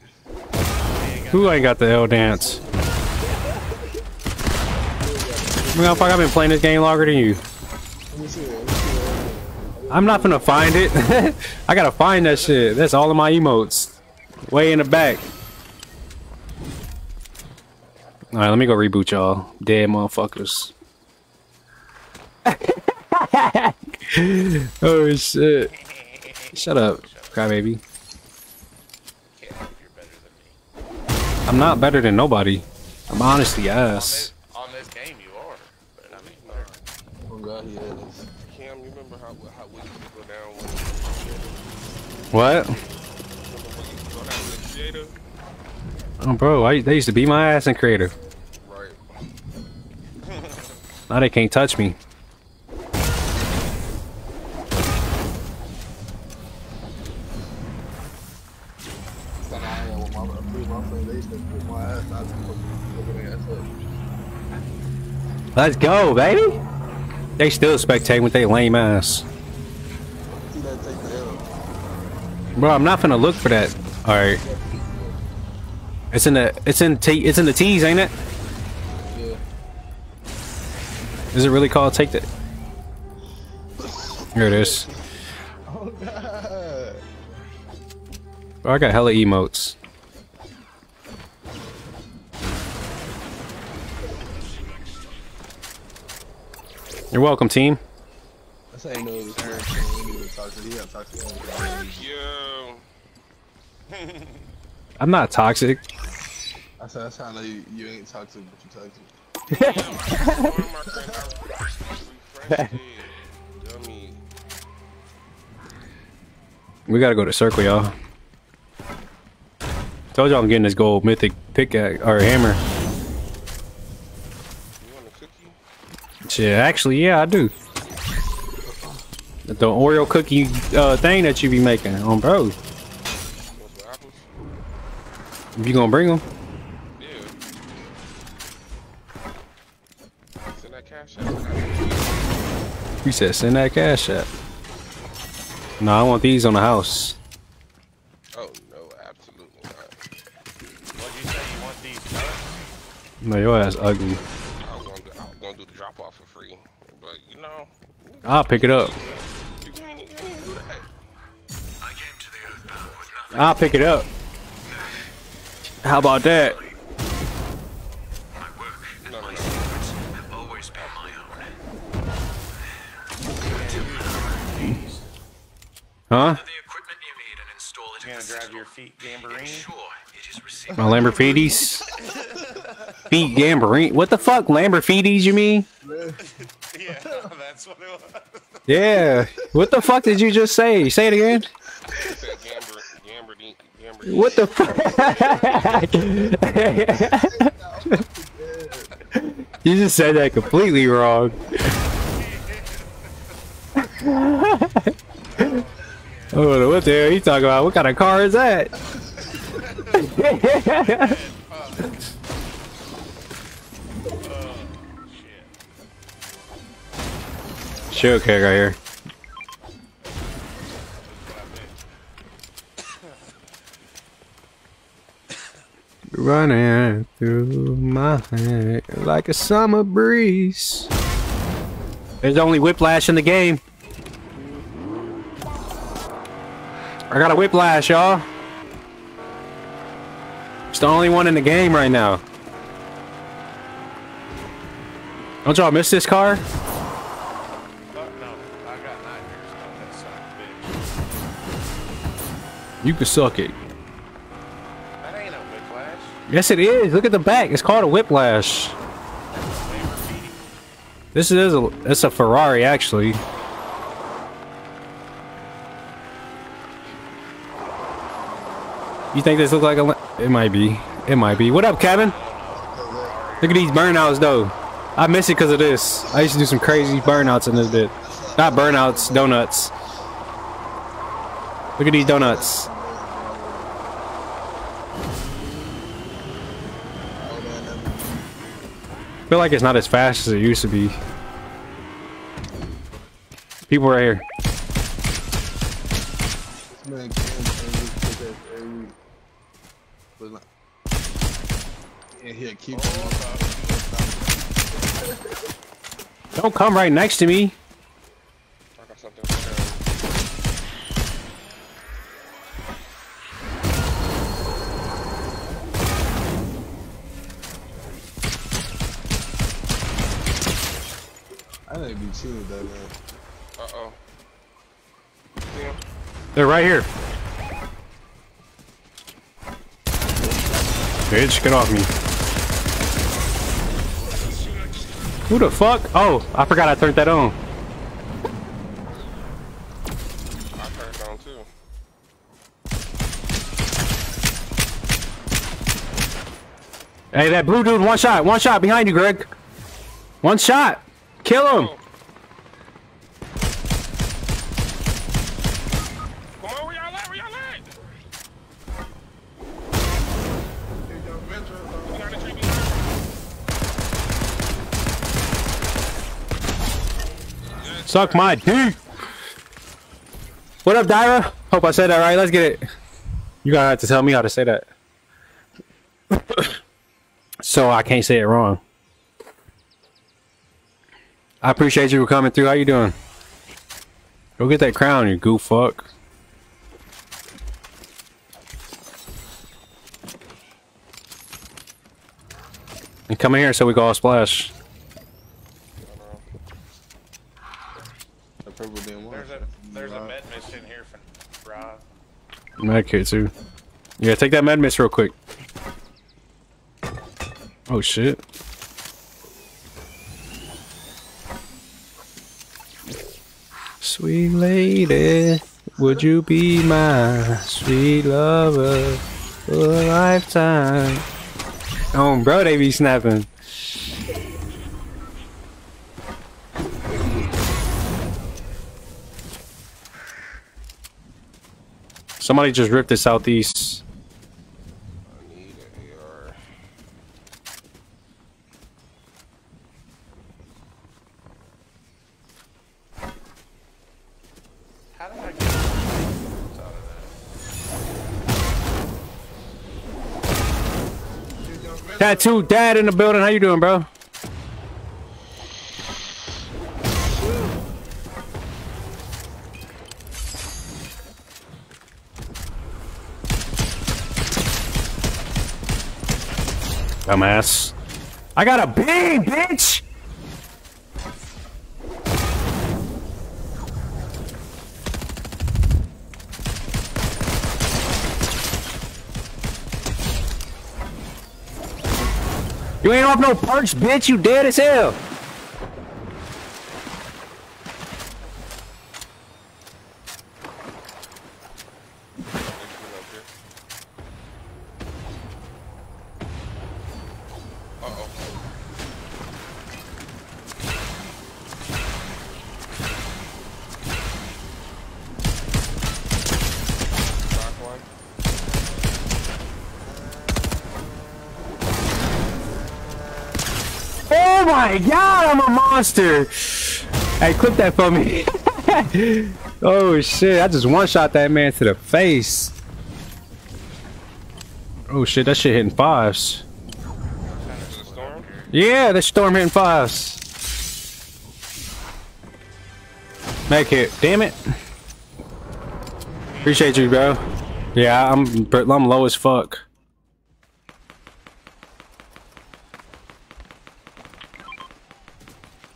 Who ain't got the L dance? Motherfucker, I've been playing this game longer than you. I'm not gonna find it. I gotta find that shit. That's all of my emotes. Way in the back. Alright, let me go reboot y'all. Dead motherfuckers. oh shit. Shut up, crybaby. Can't believe you're better than me. I'm not better than nobody. I'm honestly On ass. this, on this game, you are. But I mean, whatever. Oh god, he is. Cam, you remember how how we used to go down when What? remember when we used to go down with the? Oh, bro, I, they used to beat my ass in creator. Right. Now they can't touch me. Thought I had with my, three of my friends. They used to put my ass out. Look their ass up. Let's go, baby. They still spectate with their lame ass. See that take the L. Bro, I'm not gonna look for that. All right. It's in the it's in T it's in the T's, ain't it? Yeah. Is it really called take that? Here it is. Oh god. Bro, I got hella emotes. You're welcome, team. That's how you know it was her. We didn't talk to you. Talk to you. I'm not toxic. That's how, that's how I know you, you ain't talk to, but you talk to. Damn, I got one of my friends. I refreshed it. Dummy. We gotta go to circle, y'all. Told y'all I'm getting this gold mythic pickaxe or hammer. You want a Shit, actually, yeah, I do. The Oreo cookie uh, thing that you be making, on bro. You want some apples? If you gonna bring them, Yeah. Send that cash out. you said send that cash out. No, I want these on the house. Oh no, absolutely not. What'd you say? You want these nuts? No, your ass ugly. I was gonna do, I was gonna do the drop off for free, but you know, I'll pick it up. you can't, you can't do that. I'll pick it up. How about that? Huh? The equipment you need and install it You in gonna grab your feet, Gambarine? Sure, it is received. My Lamborghinis? Feet Gambarine. What the fuck? Lamborghinis, you mean? Yeah, that's what it was. Yeah. What the fuck did you just say? Say it again. You said Gamber, Gambardine, Gambardine. What the fuck? you just said that completely wrong. Oh, what the hell are you talking about? What kind of car is that? Shield kick right here. Running through my head like a summer breeze. There's only whiplash in the game. I got a whiplash, y'all. It's the only one in the game right now. Don't y'all miss this car? You can suck it. That ain't a whiplash. Yes, it is. Look at the back. It's called a whiplash. This is a. It's a Ferrari, actually. You think this looks like a? It might be. It might be. What up, Kevin? Look at these burnouts, though. I miss it because of this. I used to do some crazy burnouts in this bit. Not burnouts, donuts. Look at these donuts. I feel like it's not as fast as it used to be. People right here. Don't come right next to me. I didn't be chill with that man. Uh oh. See? They're right here. Bitch, get off me. Who the fuck? Oh, I forgot I turned that on. I turned it on too. Hey, that blue dude, one shot, one shot behind you, Greg. One shot. Kill him. Come on, where y'all at? Where y'all at? Behind the tree, behind Suck my dick. What up, Dyra? Hope I said that right. Let's get it. You gotta have to tell me how to say that. so I can't say it wrong. I appreciate you for coming through. How you doing? Go get that crown, you goof fuck. And come here so we can all splash. That purple didn't want There's a there's a med mist in here for Rob. Med kit too. Yeah, take that med mist real quick. Oh shit. Sweet lady, would you be my sweet lover for a lifetime? Oh, bro, they be snapping. Somebody just ripped the southeast. I need an AR. How did I get out of Tattoo dad in the building. How you doing, bro? Dumbass. I got a bitch. You ain't off no perks, bitch. You dead as hell. Monster! Hey, clip that for me. oh shit, I just one-shot that man to the face. Oh shit, that shit hitting fives. Yeah, the storm hitting fives. Make it, damn it. Appreciate you, bro. Yeah, I'm I'm low as fuck.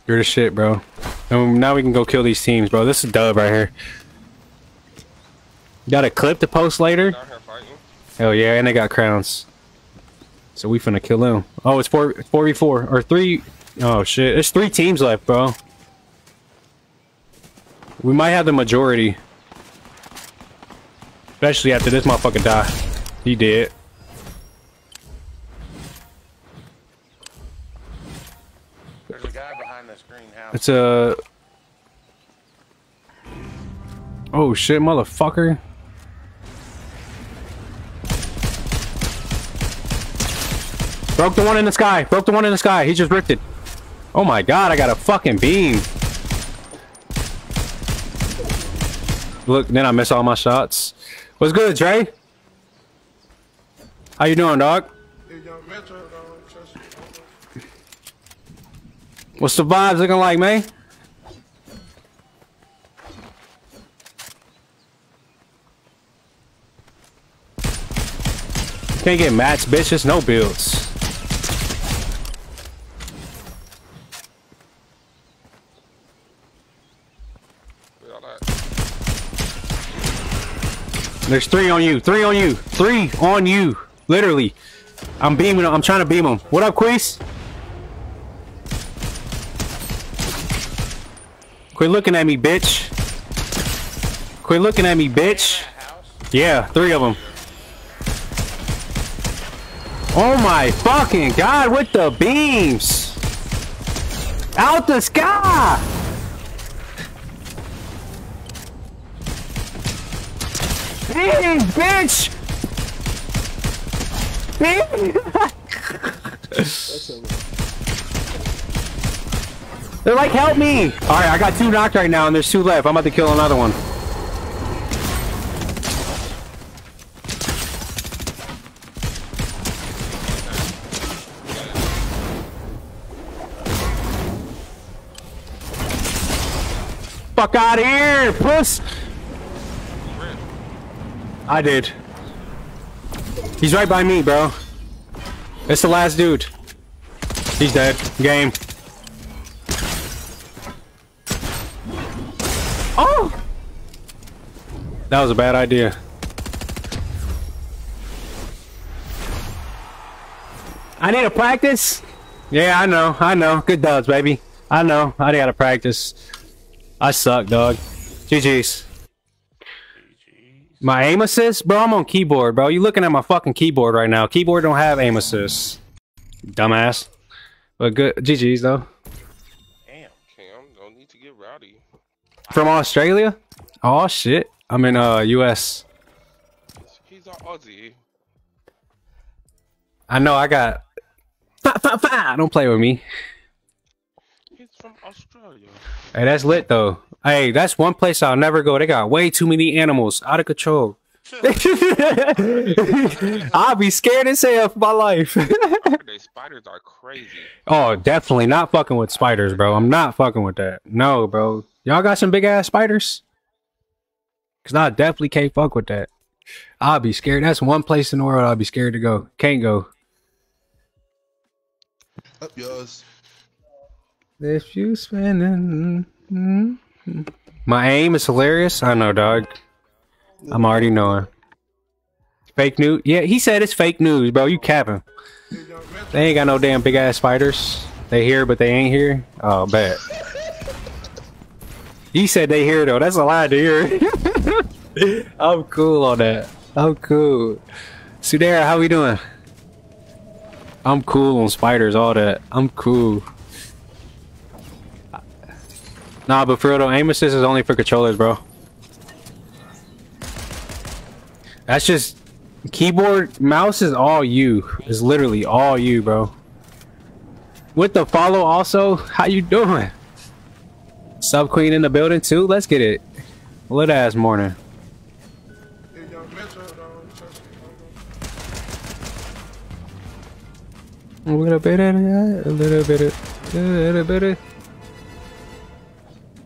You're the shit, bro. And now we can go kill these teams, bro. This is dub right here. Got a clip to post later? Hell yeah, and they got crowns. So we finna kill them. Oh, it's four, four v four or three. Oh shit, there's three teams left, bro. We might have the majority. Especially after this motherfucker die. He did. It's a. Oh shit, motherfucker. Broke the one in the sky. Broke the one in the sky. He just ripped it. Oh my god, I got a fucking beam. Look, then I miss all my shots. What's good, Trey? How you doing, dog? What's the vibes looking like, man? Can't get mats, bitches, no builds. There's three on you, three on you, three on you. Literally. I'm beaming I'm trying to beam him. What up, Queese? Quit looking at me, bitch. Quit looking at me, bitch. Yeah, three of them. Oh my fucking god, with the beams! Out the sky! Hey, bitch! A, They're like, help me! Alright, I got two knocked right now and there's two left. I'm about to kill another one. Fuck out of here, puss! I did. He's right by me, bro. It's the last dude. He's dead. Game. Oh! That was a bad idea. I need to practice. Yeah, I know. I know. Good dubs, baby. I know. I gotta practice. I suck, dog. GG's. My aim assist? Bro, I'm on keyboard, bro. You looking at my fucking keyboard right now. Keyboard don't have aim assist. Dumbass. But good. GG's, though. From Australia? Oh, shit. I'm in, uh, US. He's an Aussie. I know I got... Fa, fa, fa. Don't play with me. He's from Australia. Hey, that's lit, though. Hey, that's one place I'll never go. They got way too many animals. Out of control. I'll be scared as hell for my life. They spiders are crazy. oh, definitely not fucking with spiders, bro. I'm not fucking with that. No, bro. Y'all got some big ass spiders? Cause I definitely can't fuck with that. I'll be scared. That's one place in the world I'll be scared to go. Can't go. up yours. If you spending. Mm-hmm. My aim is hilarious. I know, dog. I'm already knowing. Fake news? Yeah, he said it's fake news, bro. You capping. They ain't got no damn big ass spiders. They here, but they ain't here. Oh, bad. He said they here though. That's a lie to hear. I'm cool on that. I'm cool. Sudera, how we doing? I'm cool on spiders, all that. I'm cool. Nah, but for real though, aim assist is only for controllers, bro. That's just keyboard, mouse is all you. It's literally all you, bro. with the follow also. How you doing? Sub Queen in the building too. Let's get it. Lit ass morning. A little bit of that, a little bit of, a little bit of.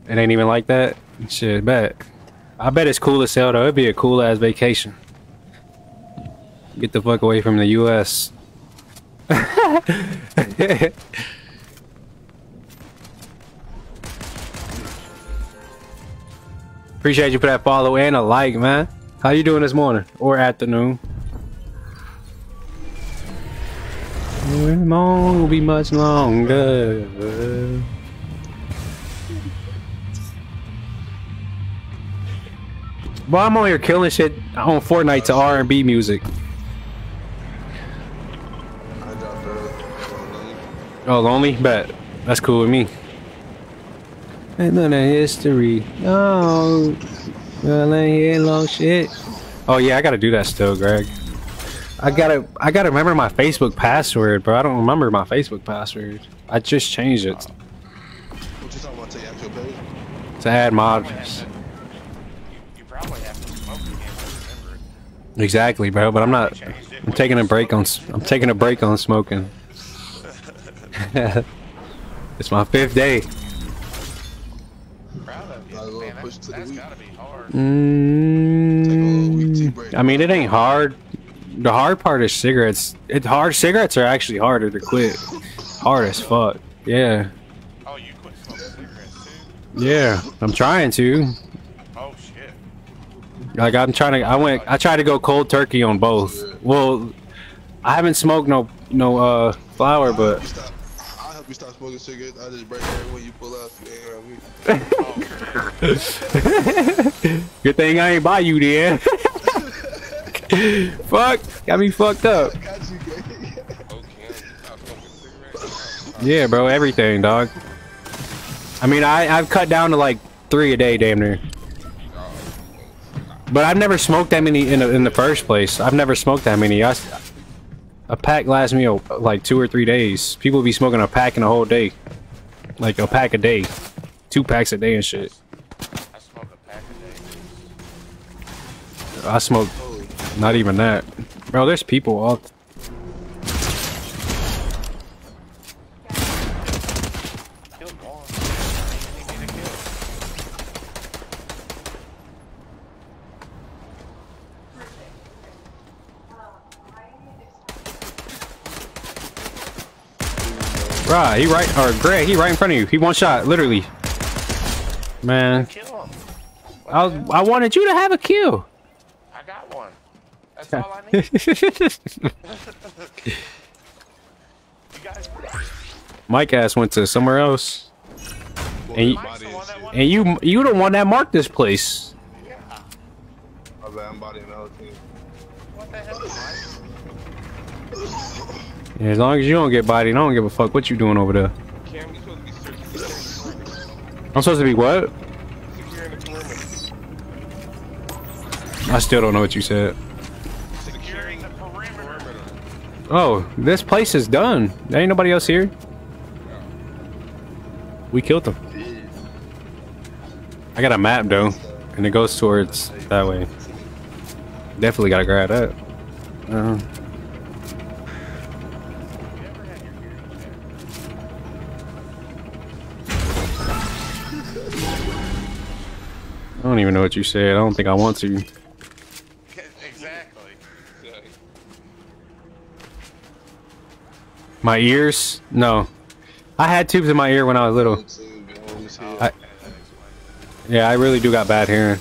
It ain't even like that. Shit, bet. I bet it's cool as hell though. It'd be a cool ass vacation. Get the fuck away from the U.S. Appreciate you for that follow and a like, man. How you doing this morning or afternoon? It won't be much longer. Well, I'm on here killing shit on Fortnite to R&B music. Oh, lonely? Bet. That's cool with me. Ain't none of history. Oh, well, ain't long shit. Oh yeah, I gotta do that still, Greg. I gotta, I gotta remember my Facebook password, bro. I don't remember my Facebook password. I just changed it What you talking about? Take actual page? to add mods. You, you probably have to smoke to remember it. Exactly, bro. But I'm not. I'm taking a break on. s- I'm taking a break on smoking. it's my fifth day. That's, to the that's week. gotta be hard. Mm. I mean, it ain't hard. The hard part is cigarettes. It hard. Cigarettes are actually harder to quit. Hard as fuck. Yeah. Oh, you quit smoking cigarettes too? Yeah. I'm trying to. Oh shit. Like I'm trying to. I went. I tried to go cold turkey on both. Well, I haven't smoked no no uh flower, I'll help but stop. You stop smoking cigarettes. I just break every one you pull out. You ain't me. good thing I ain't buy you then. Fuck. Got me fucked up. Got you, gay. Okay, stop smoking cigarettes. Yeah, bro. Everything, dog. I mean, I I've cut down to like three a day, damn near. But I've never smoked that many in the, in the first place. I've never smoked that many. I, a pack lasts me oh, like two or three days. People be smoking a pack in a whole day, like a pack a day, two packs a day and shit. I smoke a pack a day. I smoke not even that, bro. There's people all. Killed one. I didn't need me to kill. Right, he right or Greg, he right in front of you. He one shot, literally. Man, I was, I wanted you to have a kill. I got one. That's all I need. guys. Mike Mike ass went to somewhere else, and you, Mike's the one that won. and you you the one that marked this place. Yeah. Yeah, as long as you don't get bodied, I don't give a fuck what you doing over there. I'm supposed to be what? I still don't know what you said. Oh, this place is done. There ain't nobody else here. We killed them. I got a map though, and it goes towards that way. Definitely gotta grab that. Uh, I don't even know what you said. I don't think I want to. Exactly. My ears? No. I had tubes in my ear when I was little. Team, man, let me see. I, yeah, I really do got bad hearing.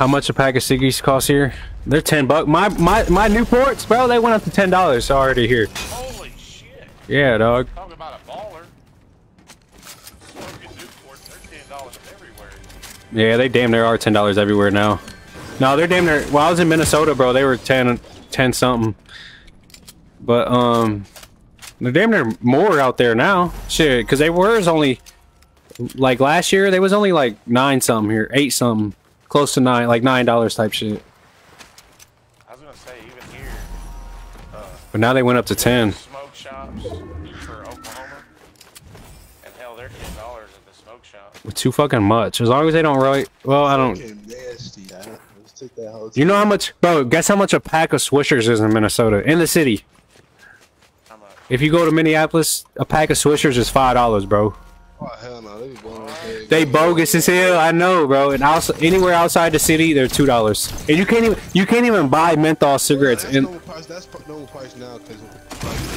How much a pack of ciggies cost here? They're ten bucks. My my my Newports, bro, they went up to ten dollars already here. Holy shit. Yeah, dog. Talking about a baller. Smoking Newports, they're ten dollars everywhere. Yeah, they damn near are ten dollars everywhere now. No, they're damn near. Well, I was in Minnesota, bro. They were 10, 10 something. But um, they're damn near more out there now. Shit, because they were only Like last year, they was only like nine something here, eight something, close to nine, like nine dollars type shit. I was gonna say even here, uh, But now they went up to ten. smoke shops for Oklahoma, and hell, they're ten dollars at the smoke shop. Too fucking much. As long as they don't really. Well, I don't. Nasty. Yeah. Let's take that house. You know how much, bro? Guess how much a pack of Swishers is in Minnesota, in the city. If you go to Minneapolis, a pack of Swishers is five dollars, bro. Oh hell no, they be blowing my head. They bogus as hell. I know, bro. And also, anywhere outside the city, they're two dollars. And you can't even you can't even buy menthol cigarettes in normal price. That's normal price now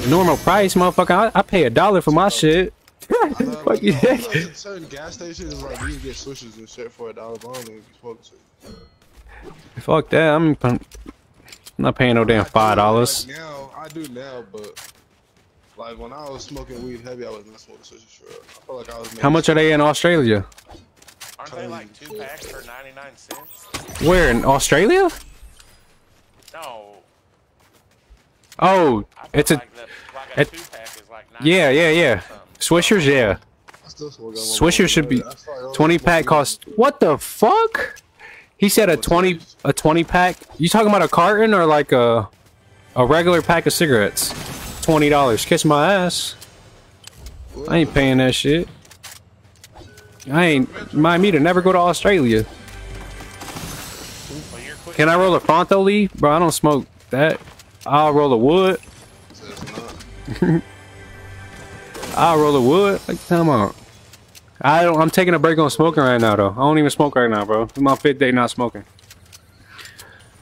normal price, motherfucker. I, I pay a dollar for my shit. Fuck you. certain gas stations like you get switches and shit for a dollar. But I don't even to. Fuck that. I'm, I'm not paying no damn five dollars. Now I do now, but like when I was smoking weed heavy, I was not smoking switches for real. I feel like I was. How much are they in Australia? Aren't they like two packs for ninety nine cents? Where in Australia? No, Oh, I thought it's a the, like a it- two pack is like yeah, yeah, yeah. Swishers, yeah. I still smoke on my Swisher should be but I feel like I was 20 pack cost what the fuck? He said a 20 a 20 pack. You talking about a carton or like a a regular pack of cigarettes? $20. Kiss my ass. I ain't paying that shit. I ain't mind me to never go to Australia. Can I roll a Fronto leaf? Bro, I don't smoke that. I'll roll a wood. I'll roll a wood. Like, come on. I don't, I'm taking a break on smoking right now, though. I don't even smoke right now, bro. It's my fifth day not smoking.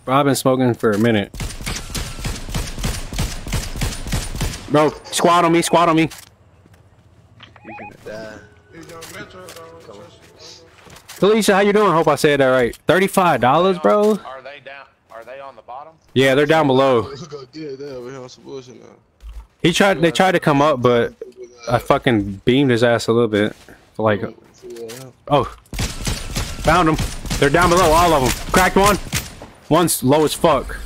Bro, I've been smoking for a minute. Bro, squat on me, squat on me. You can die. Felicia, how you doing? Hope I said that right. $35, bro? Are they down? Are they on the bottom? Yeah, they're down below. Look how good they over here on some bullshit now. He tried, they tried to come up, but I fucking beamed his ass a little bit. Like, oh. Found him. They're down below, all of them. Cracked one. One's low as fuck.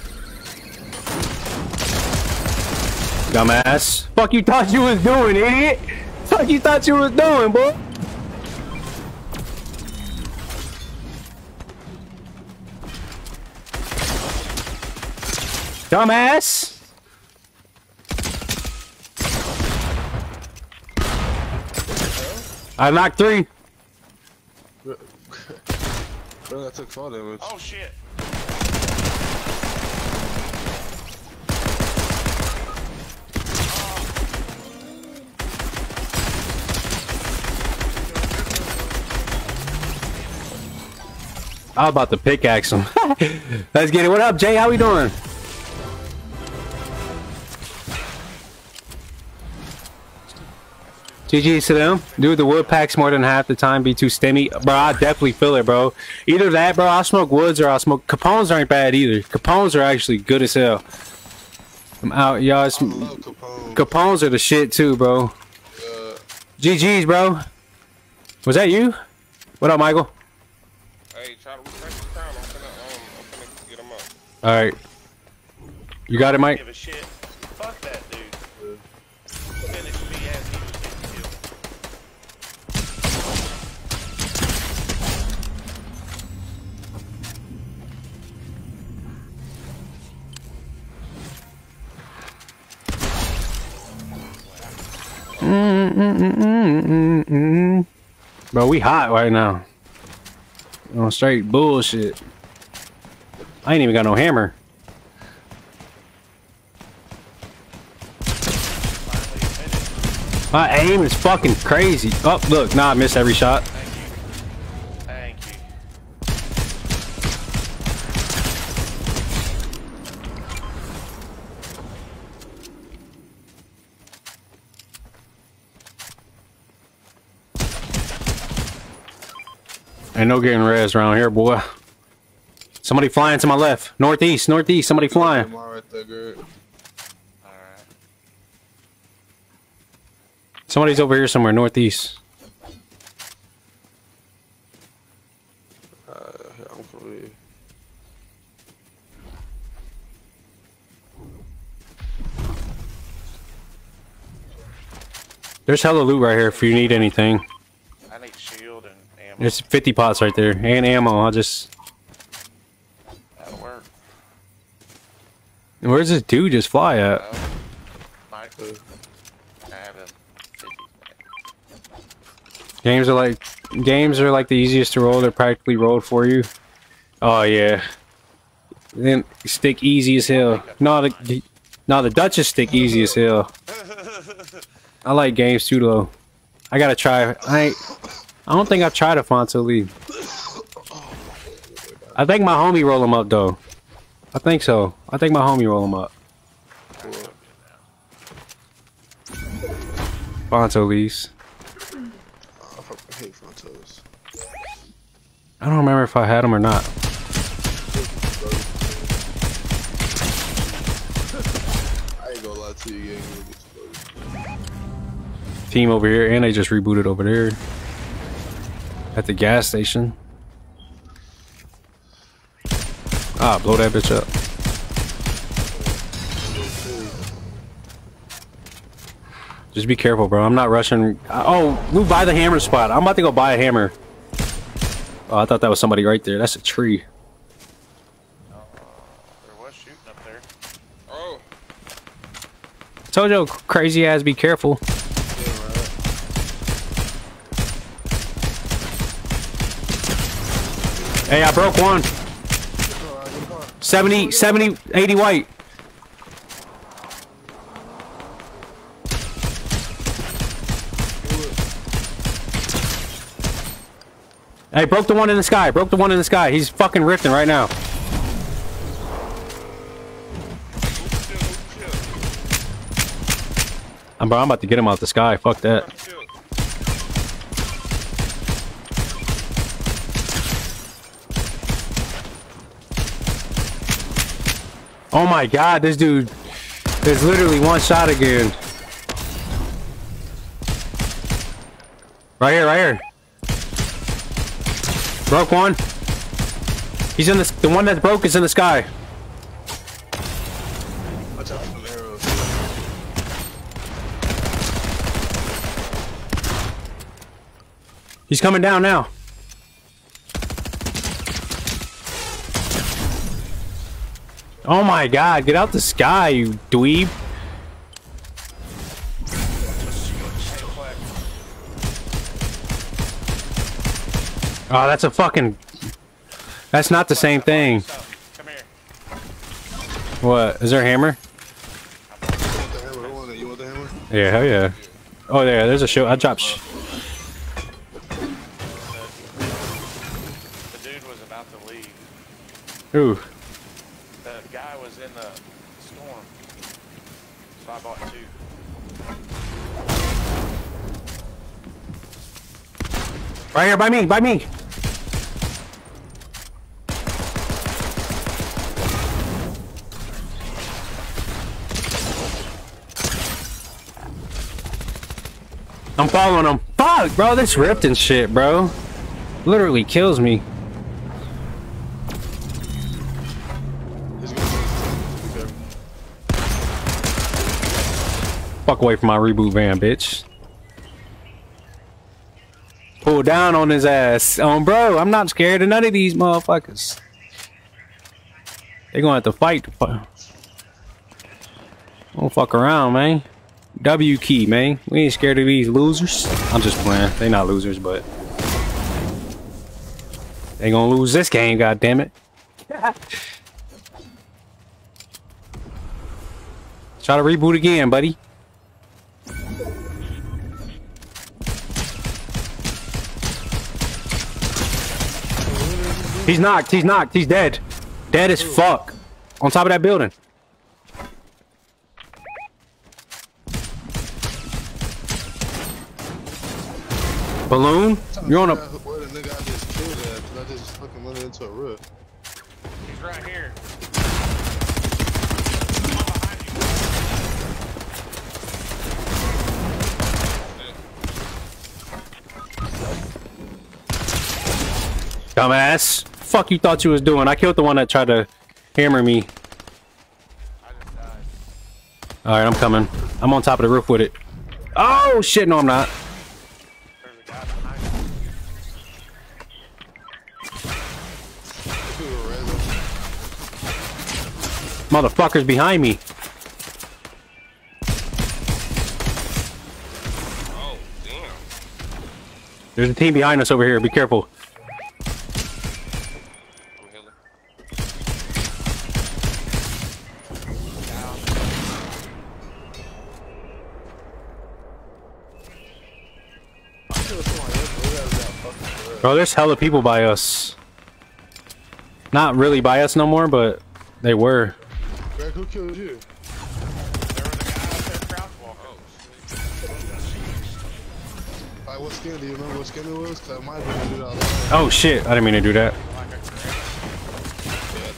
Dumbass. Fuck you thought you was doing, idiot. Fuck you thought you was doing, boy. Dumbass. I knocked three. Bro, I took fall damage. Oh shit! I was about to pickaxe him. Let's get it. What up, Jay? How we doing? GG to them. Dude, the wood packs more than half the time be too stemmy. Bro, I definitely feel it, bro. Either that, bro, I'll smoke woods or I'll smoke... Capones aren't bad either. Capones are actually good as hell. I'm out, y'all. It's- I love Capone. Capones are the shit too, bro. Uh, GG's, bro. Was that you? What up, Michael? Hey, try to refresh the crown. I'm finna, um, I'm finna get him up. Alright. You got it, Mike? Give a shit. Fuck that dude. Me as he was getting killed. Bro, we hot right now. On straight bullshit. I ain't even got no hammer. My aim is fucking crazy. Oh, look, nah, I missed every shot. Thank you. Thank you. Ain't no getting res around here, boy. Somebody flying to my left. Northeast, northeast, somebody flying. am I right there, good? Alright. Somebody's over here somewhere, northeast. Uh, I'm probably. There's hella loot right here if you need anything. I need shit. There's 50 pots right there and ammo. I'll just. That'll work. Where's this dude just fly at? Mike. I have him. 50. Games are like games are like the easiest to roll. They're practically rolled for you. Oh yeah. Then stick easy as hell. No, the no the Duchess stick easy as hell. I like games too though. I gotta try. I I don't think I've tried Afonso Lee. I think my homie roll him up though. I think so. I think my homie roll him up. Fonso Lee's. I don't remember if I had him or not. Team over here, and they just rebooted over there at the gas station. Ah, blow that bitch up. Just be careful, bro. I'm not rushing. Oh, move by the hammer spot. I'm about to go buy a hammer. Oh, I thought that was somebody right there. That's a tree. There was shooting up there. Oh, Told you, crazy ass, be careful. yeah, right. Hey, I broke one. Oh, I get a car. 70, 70, 80 white. Hey, broke the one in the sky. Broke the one in the sky. He's fucking rifting right now. I'm, I'm about to get him out the sky. Fuck that. Oh my god, this dude is literally one shot again. Right here, right here. Broke one. He's in the the one that's broke is in the sky. He's coming down now. Oh my god, get out the sky, you dweeb. Oh, that's a fucking... That's not the same thing. What? Is there a hammer? You want the hammer? I want it. You want the hammer? Yeah, hell yeah. Oh, yeah, there's a show. I dropped... Sh The dude was about to leave. Ooh. The guy was in the storm. So I bought two. Right here, by me, by me. I'm following him. Fuck, bro, this ripped and shit, bro. Literally kills me. Fuck away from my reboot van, bitch. Pull down on his ass. Um, bro, I'm not scared of none of these motherfuckers. They gonna have to fight. to fu- Don't fuck around, man. W key, man. We ain't scared of these losers. I'm just playing. They not losers, but they gonna lose this game. God damn it. Try to reboot again, buddy. He's knocked. He's knocked. He's dead. Dead as fuck. On top of that building. Balloon? You're on a. Where the nigga I just killed at? 'cause I just fucking went into a roof. He's right here. Dumbass fuck you thought you was doing? I killed the one that tried to hammer me. Alright, I'm coming. I'm on top of the roof with it. Oh, shit, no, I'm not. Motherfuckers behind me. Oh, damn. There's a team behind us over here. Be careful. Bro, there's hella people by us. Not really by us no more, but they were. Greg, who killed you? There was a guy out there crouch what skin? Do you remember what skin it was? Cause I might have been do that. Oh shit, I didn't mean to do that. Yeah, I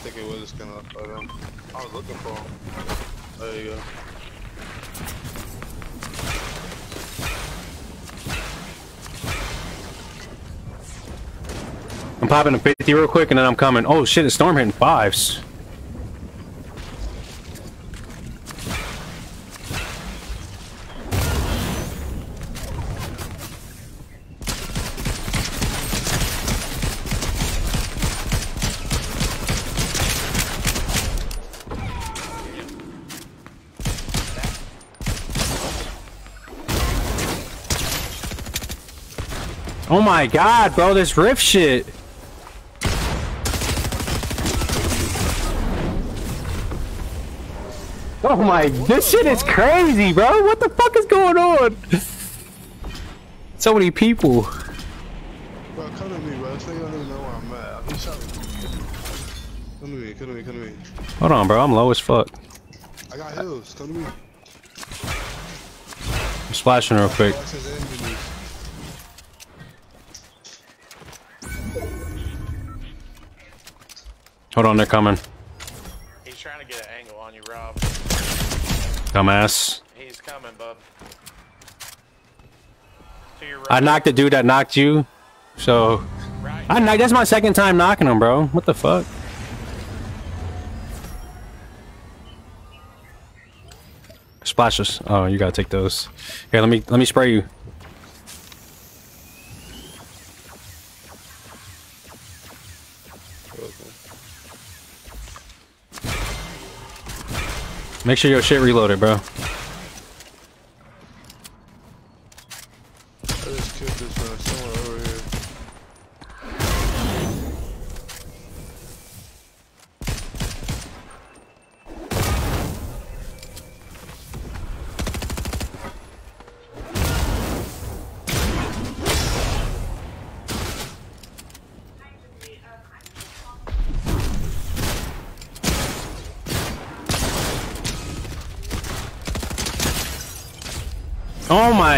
think it was a skin them. Um, I was looking for him. There you go. I'm popping a 50 real quick and then I'm coming. Oh shit, a storm hitting fives. Oh my god, bro, this rift shit. Oh my, this shit is crazy, bro. What the fuck is going on? So many people. Bro, come to me, bro. This nigga don't even know where I'm at. He shot me. Come to me, come to me, come to me. Hold on, bro. I'm low as fuck. I got hills. Come to me. I'm splashing real quick. Watch his enemies. Hold on, they're coming. Dumbass. He's coming, bub. Right. I knocked the dude that knocked you. So, right. I knocked, that's my second time knocking him, bro. What the fuck? Splashes. Oh, you gotta take those. Here, let me let me spray you. Make sure your shit reloaded, bro.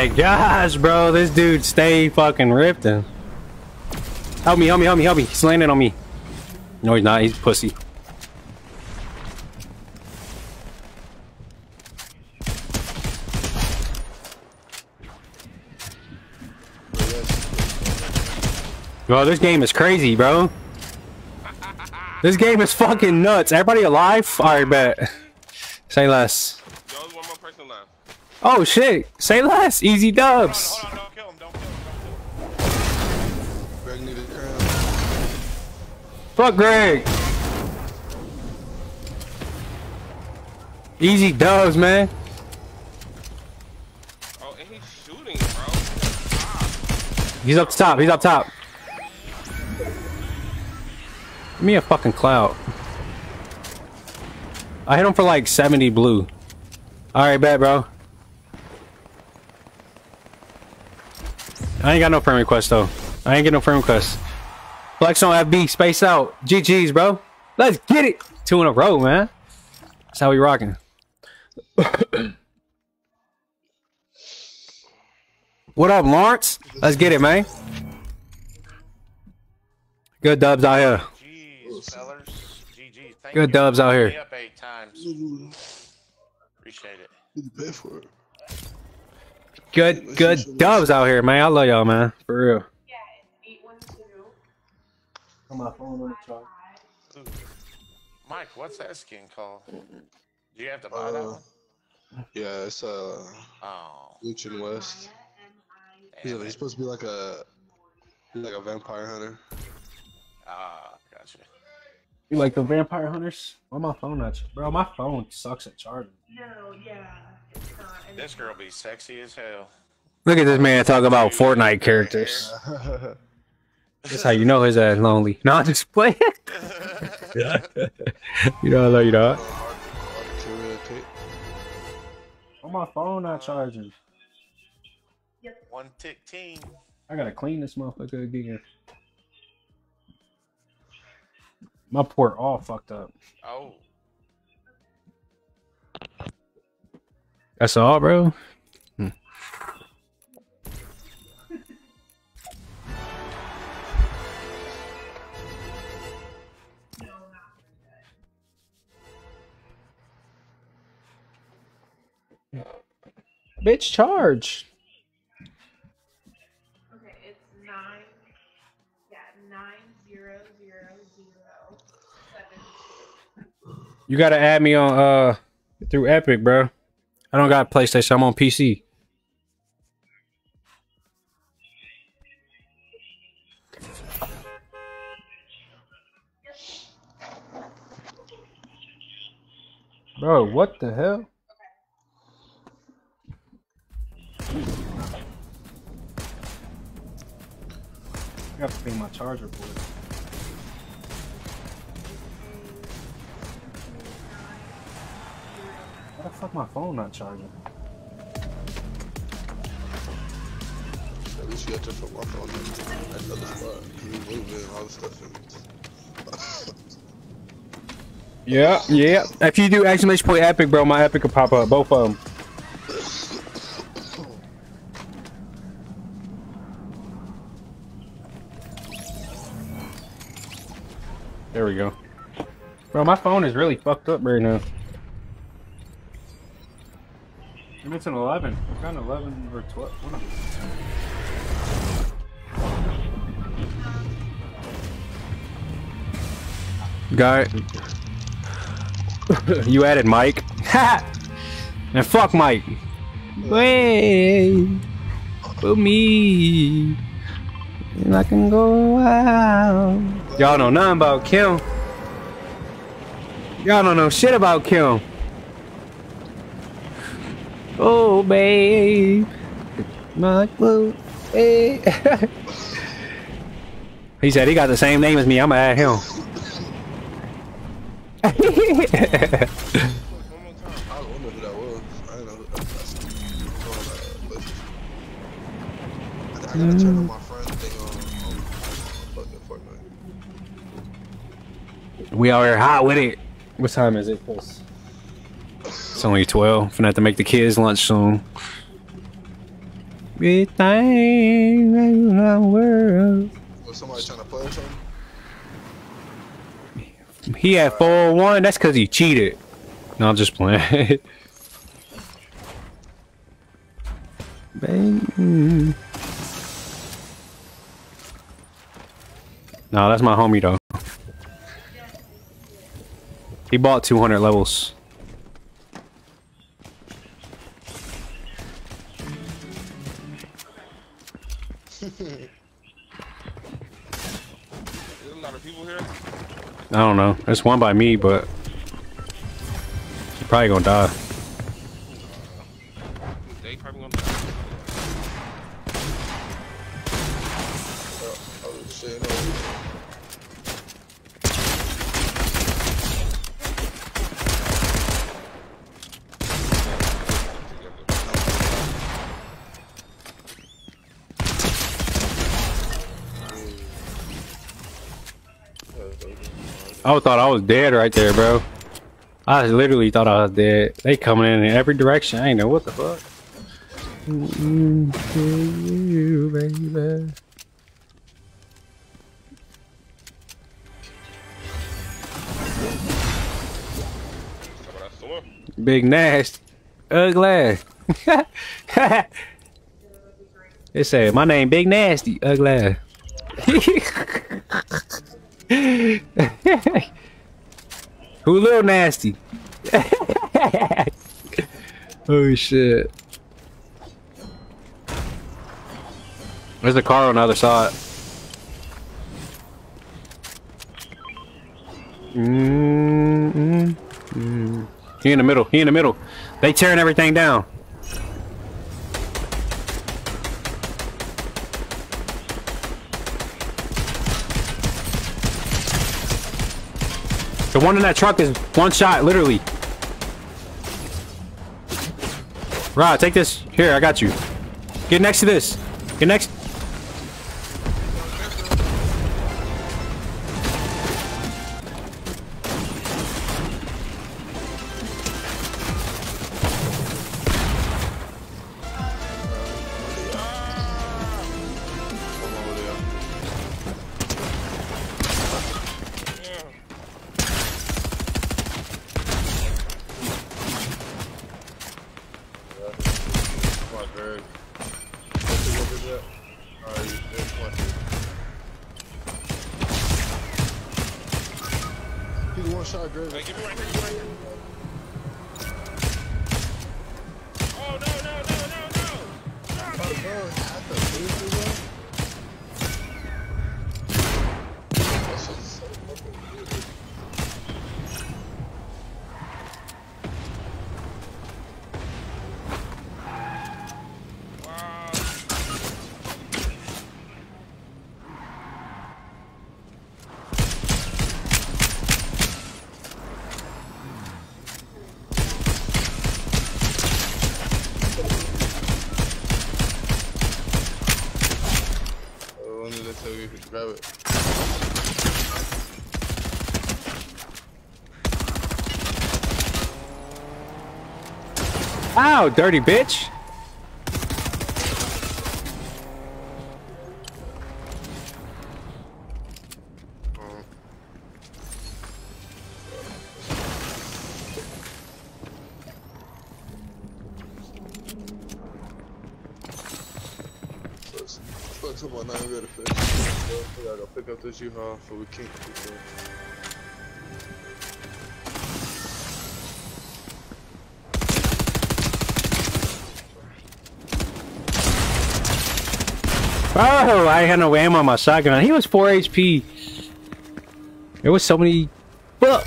My gosh, bro. This dude stay fucking ripping. Help me, help me, help me, help me. He's landing on me. No, he's not. He's pussy. Bro, this game is crazy, bro. This game is fucking nuts. Everybody alive? Alright, bet. Say less. Oh shit. Say less. Easy dubs. Hold on, don't kill him, don't kill him, don't kill him. Greg needed a. Fuck Greg. Easy dubs, man. Oh, and he's shooting, bro. He's up top. He's up top. Give me a fucking clout. I hit him for like 70 blue. Alright, bet, bro. I ain't got no friend request, though. I ain't get no friend request. Flex on FB, space out. GG's, bro. Let's get it. Two in a row, man. That's how we rocking. what up, Lawrence? Let's get it, man. Good dubs out here. Jeez, fellas. GG. Thank Good dubs out here. up eight times. Appreciate it. Need to pay for it. Good, good dubs out here, man. I love y'all, man. For real. Yeah, it's eight one two. On my phone on the charge. Mike, what's that skin called? Do you have to buy that Uh, one? yeah, it's uh, Oh, Lucian West. He's, he's supposed to be like a, he's like a vampire hunter. Ah, gotcha. You like the vampire hunters? Why my phone not? ch- Bro, my phone sucks at charging. No, yeah, it's not. And This girl be sexy as hell. Look at this man talk about Fortnite characters. That's how you know his ass lonely. No, I'm just playing. you know, I love you, dog. Why my phone not charging? One tick team. I gotta clean this motherfucker again. My port all fucked up. Oh, That's all, bro. Hmm. Bitch, charge. Okay, it's nine. Yeah, nine zero zero zero seven. You gotta add me on uh through Epic, bro. I don't got PlayStation. I'm on PC. Bro, what the hell? I have to pay my charger for it. Why the fuck my phone not charging? At least you got your football phone at another spot. You moving all the stuff in. Yeah, yeah. If you do exclamation point epic, bro, my epic will pop up. Both of them. There we go. Bro, my phone is really fucked up right now. And it's an 11. I've got an 11 or 12. One of them. Guy. you added Mike. Ha! and fuck Mike. Wait for me. And I can go out. Y'all know nothing about Kim. Y'all don't know shit about Kim. Oh, babe. My blue. Hey. he said he got the same name as me. I'm gonna add him. One more time. I don't know who that was. I didn't know who that was. I gotta check on my friend's thing on, on, on fucking Fortnite. We are here hot with it. What time is it? It's it's only 12. Finna have to make the kids lunch soon. Big thing in the world. Was somebody trying to something? He had 401. That's because he cheated. No, I'm just playing. Bang. No, that's my homie though. He bought 200 levels. There's a lot of people here. I don't know. It's one by me, but he probably gonna die. I thought I was dead right there, bro. I literally thought I was dead. They coming in in every direction. I ain't know what the fuck. You, baby. Big nasty. Ugly. it said, my name Big Nasty. Ugly. Who little nasty? oh shit. There's a car on the other side. Mm, mm. He in the middle. He in the middle. They tearing everything down. The one in that truck is one shot, literally. Rod, take this. Here, I got you. Get next to this. Get next. Ow, dirty bitch. Talk about not even ready to finish. We gotta pick up this U-Haul for we can't. I had no ammo on my shotgun. He was 4 HP. There was so many. Fuck.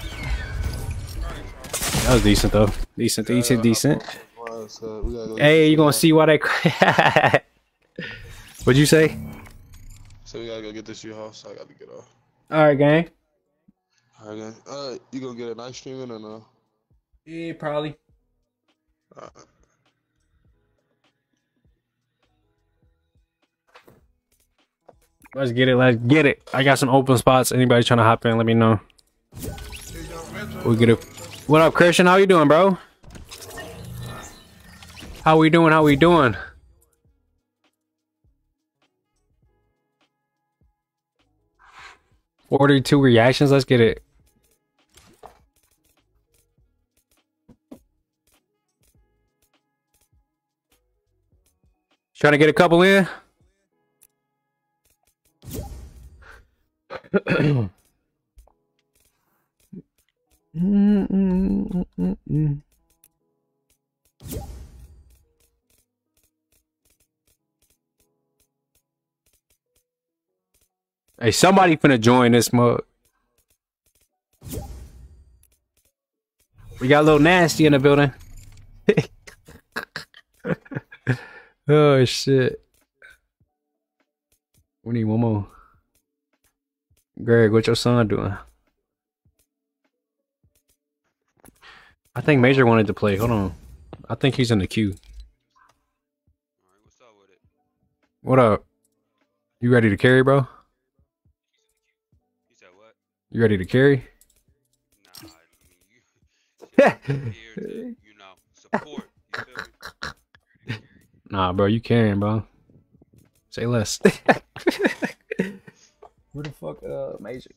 That was decent though. Decent, decent, decent. Wow, so we gotta go Hey, you gonna see why they? What'd you say? So we gotta go get this U-Haul, so I gotta get off. All right, gang. Alright, then. Uh, you gonna get a night streaming or no? Yeah, probably. Alright. Let's get it. Let's get it. I got some open spots. Anybody trying to hop in? Let me know. We get it. What up, Christian? How you doing, bro? How we doing? How we doing? Forty-two reactions. Let's get it. Trying to get a couple in. Hey, somebody finna join this mug. We got a little nasty in the building. oh shit. We need one more. Greg, what your son doing? I think Major wanted to play. Hold on. I think he's in the queue. what's up with it? What up? You ready to carry, bro? You said what? You ready to carry? Nah, I mean, you here to, you know, support. You? Nah, bro, you carrying, bro. Say less. Where the fuck, uh, Major?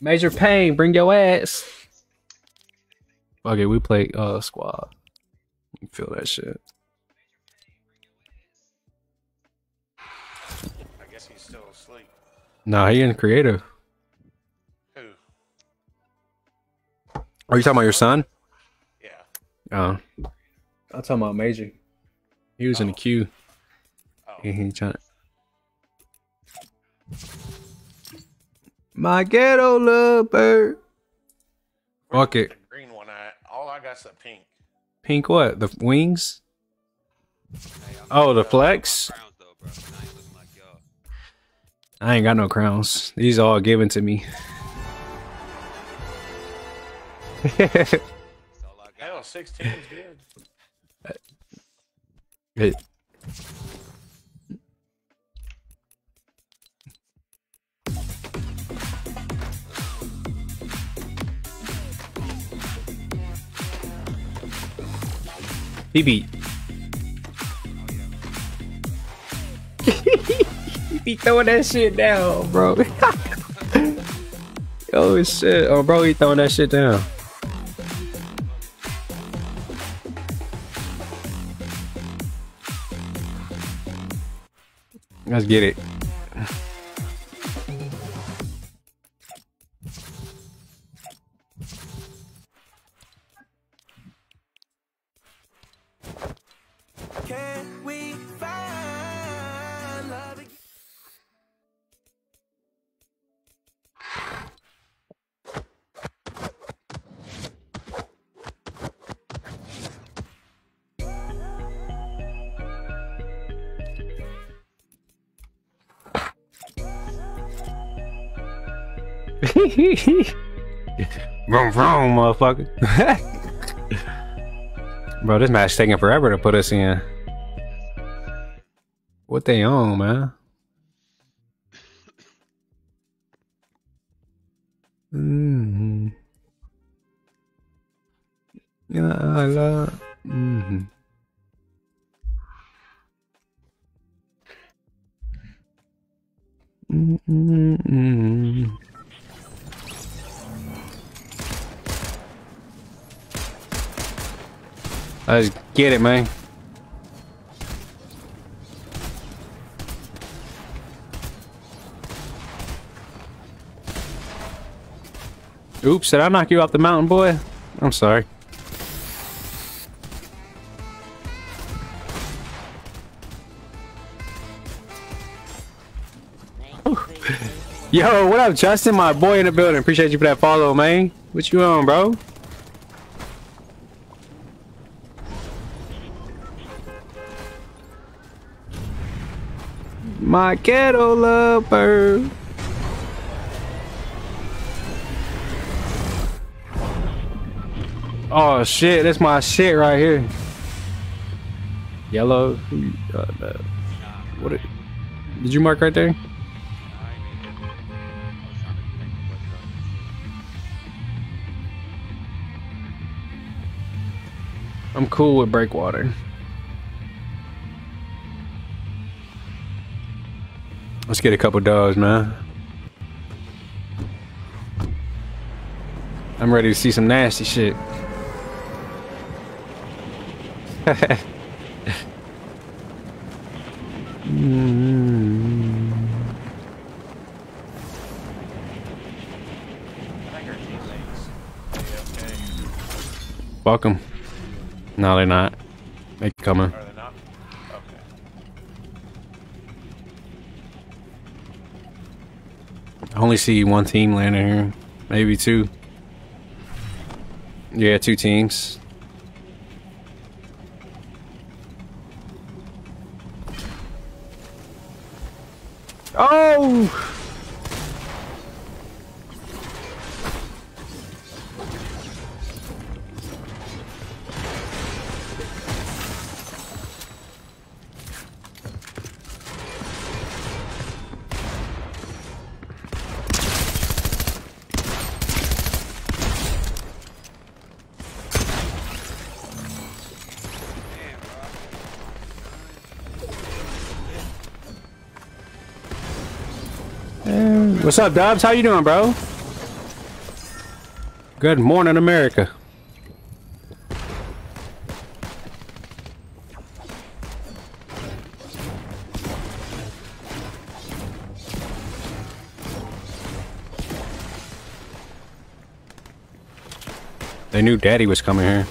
Major Pain, bring your ass. Okay, we play uh squad. You feel that shit. I guess he's still asleep. Nah, he in creative. Who? Are you talking about your son? Yeah. Oh. I'm talking about Major. He was in the queue. Oh. He, he trying My ghetto lover. Fuck it. Green one. I all I got's a pink. Pink what? The wings? Hey, Oh, the flex? Crowns though, I ain't like. I ain't got no crowns. These are all given to me. That's all I got. Hell, 16 is good. Hey. He beat. he be throwing that shit down, bro. oh shit. Oh bro, he throwing that shit down. Let's get it. Vroom vroom, motherfucker. Bro, this match taking forever to put us in. What they on, man? hmm Yeah, I love. hmm Mm-mm-mm. Let's get it, man. Oops, did I knock you off the mountain, boy? I'm sorry. Yo, what up, Justin? My boy in the building. Appreciate you for that follow, man. What you on, bro? My ghetto lover. Oh shit, that's my shit right here. Yellow. Uh, what? It, did you mark right there? I'm cool with breakwater. Let's get a couple dogs, man. I'm ready to see some nasty shit. Welcome. No, they're not. They coming. Are they not? Okay. I only see one team landing here. Maybe two. Yeah, two teams. Oh! What's up, Dubs? How you doing, bro? Good morning, America. They knew Daddy was coming here.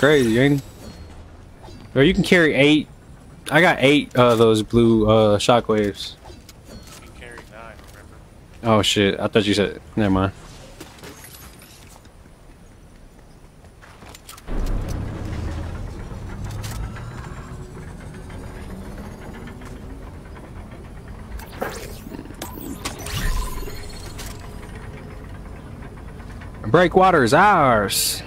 Crazy, ain't he? Or you can carry eight. I got eight of those blue uh, shockwaves. Oh shit! I thought you said. Never mind. Breakwater is ours.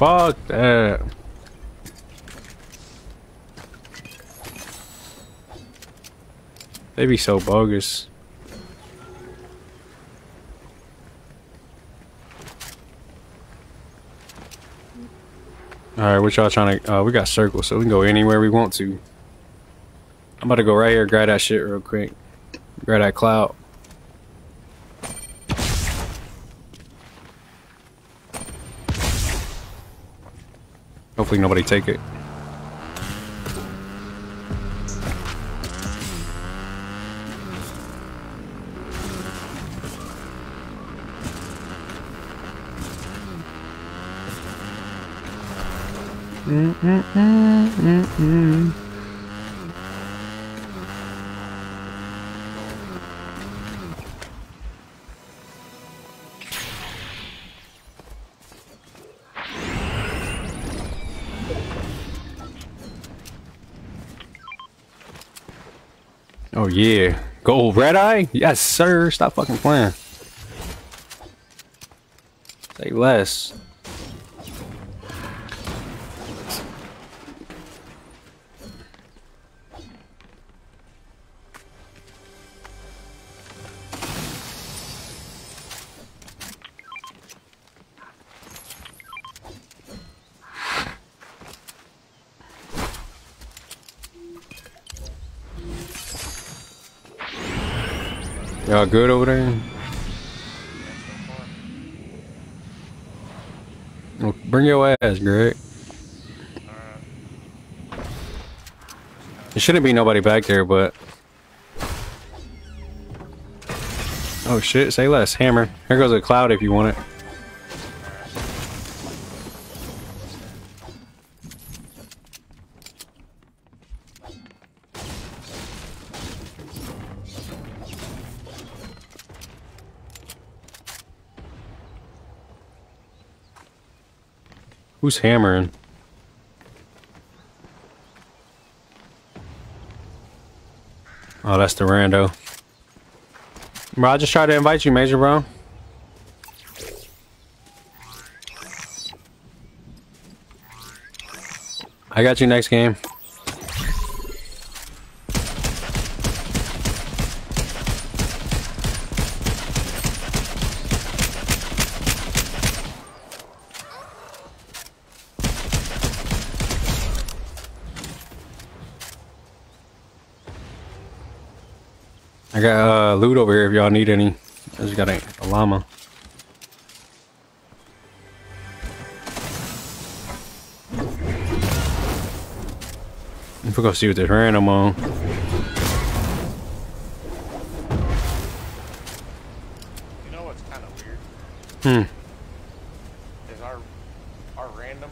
Fuck that. They be so bogus. Alright, what y'all trying to... Uh, we got circles, so we can go anywhere we want to. I'm about to go right here, grab that shit real quick. Grab that cloud. Hopefully nobody take it. Mm -mm -mm yeah. Go red eye? Yes, sir. Stop fucking playing. Say less. Y'all good over there? Well, bring your ass, Greg. There shouldn't be nobody back there, but... Oh shit, say less. Hammer. Here goes a cloud if you want it. Who's hammering? Oh, that's the rando. Bro, I just tried to invite you, Major Bro. I got you next game. I uh, over here if y'all need any. I just got a, a llama. If we go see what this random on. You know what's kind of weird? Hmm. Is our our random?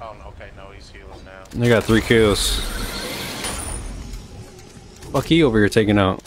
Oh, okay, no, he's healing now. They got three kills. Fuck he over here taking out.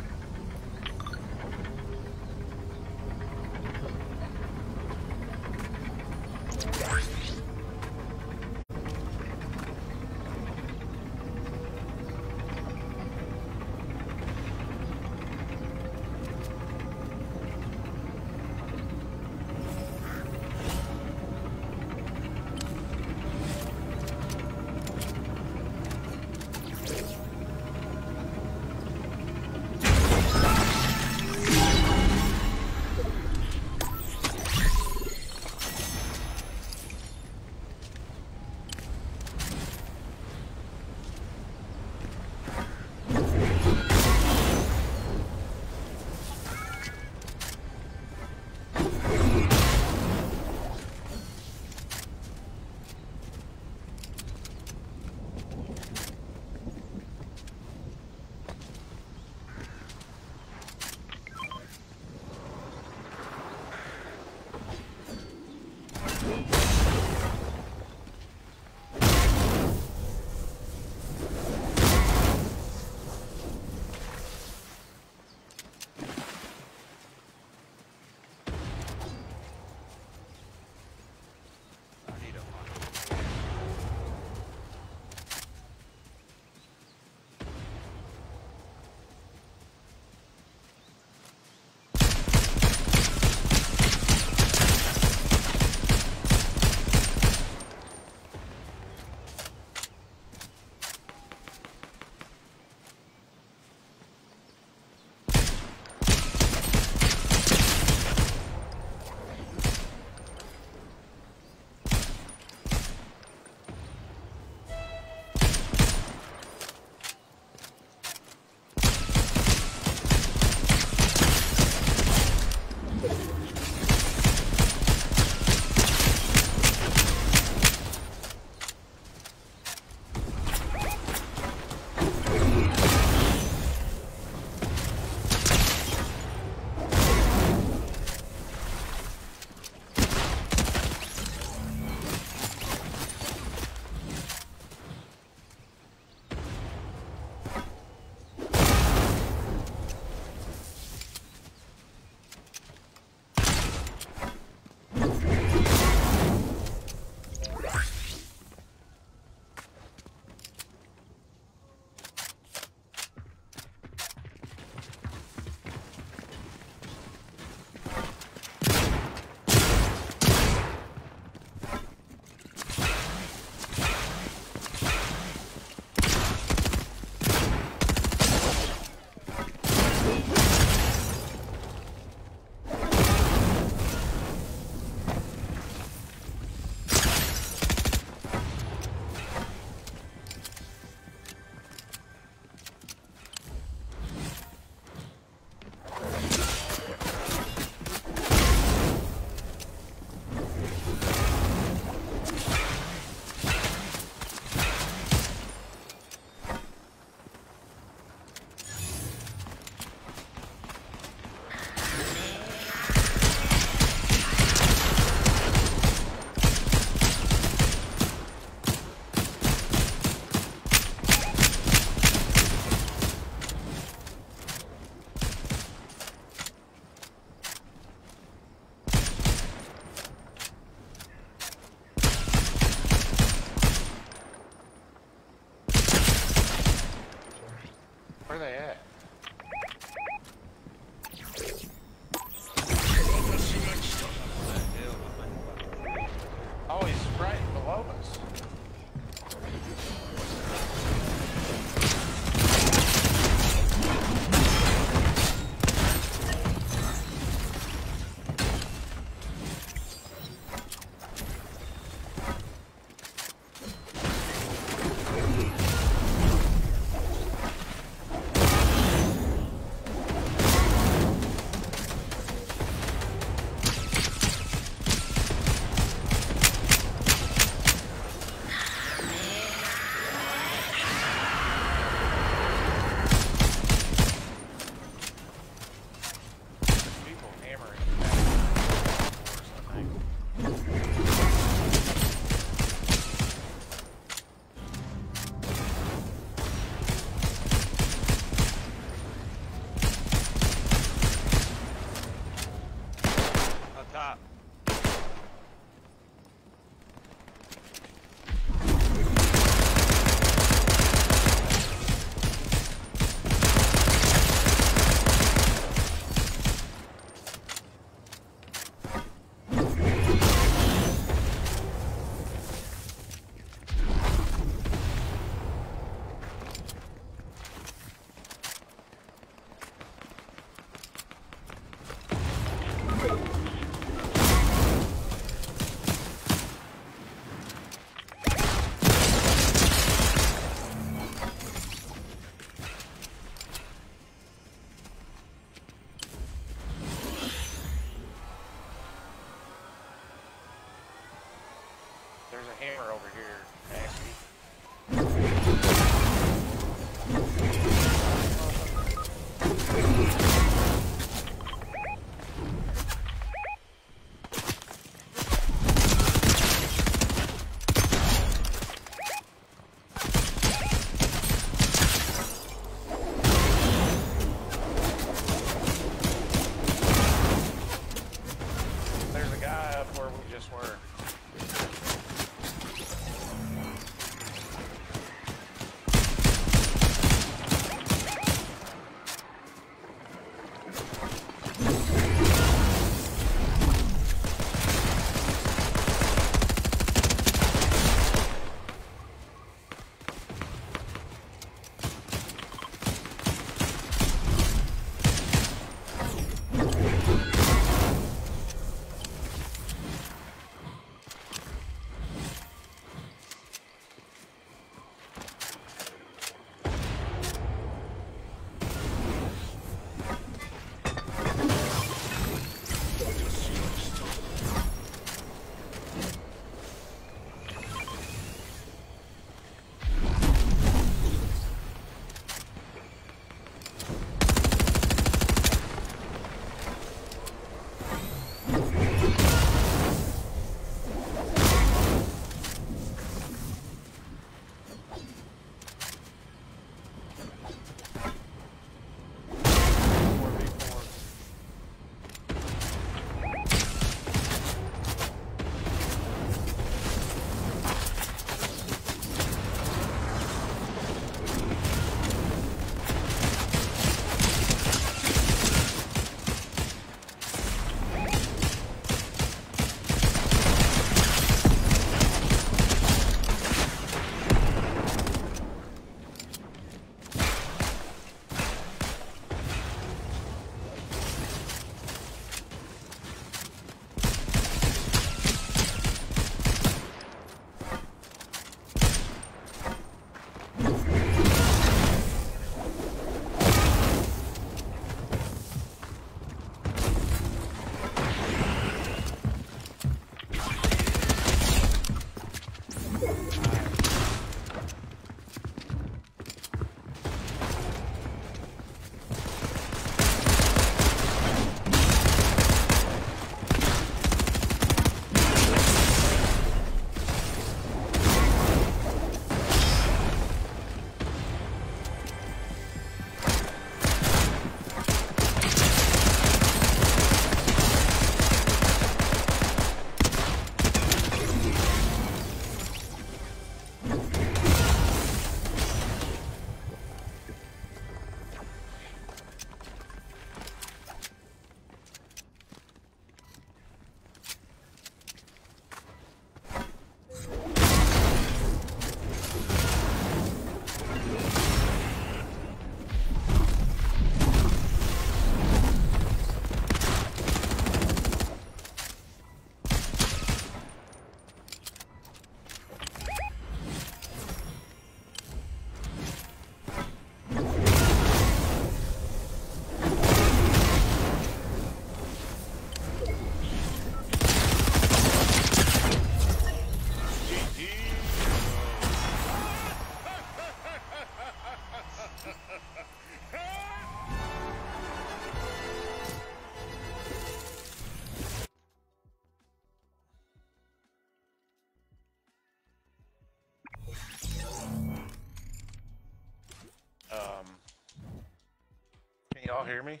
Y'all hear me?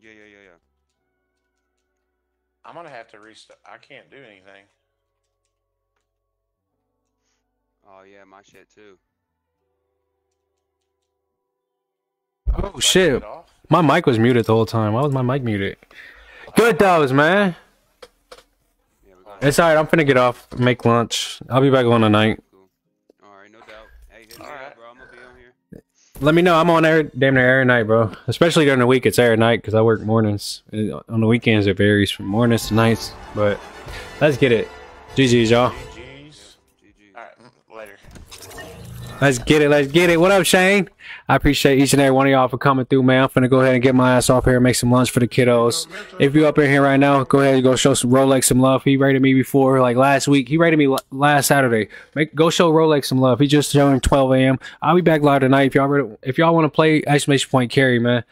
Yeah, yeah, yeah, yeah. I'm gonna have to restart. I can't do anything. Oh yeah, my shit too. Oh shit! My mic was muted the whole time. Why was my mic muted? Good dogs, man. Yeah, It's alright. I'm finna get off, make lunch. I'll be back on tonight. Let me know. I'm on air damn near every night, bro. Especially during the week, it's every night because I work mornings. Uh, On the weekends, it varies from mornings to nights. But let's get it. GG's, y'all. GG's. All right, later. Let's get it. Let's get it. What up, Shane? I appreciate each and every one of y'all for coming through, man. I'm finna go ahead and get my ass off here and make some lunch for the kiddos. If you up in here right now, go ahead and go show some Rolex some love. He rated me before, like last week. He rated me last Saturday. Make go show Rolex some love. He just showing 12 a.m. I'll be back live tonight. If y'all ready, if y'all want to play exclamation point carry, man,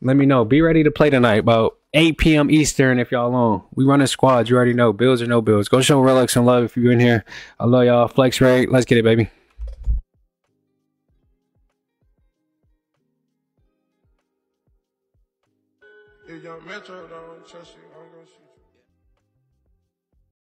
let me know. Be ready to play tonight about 8 p.m. Eastern if y'all on. We running squads. You already know. Builds or no builds. Go show Rolex some love if you're in here. I love y'all. Flex rate. Let's get it, baby. If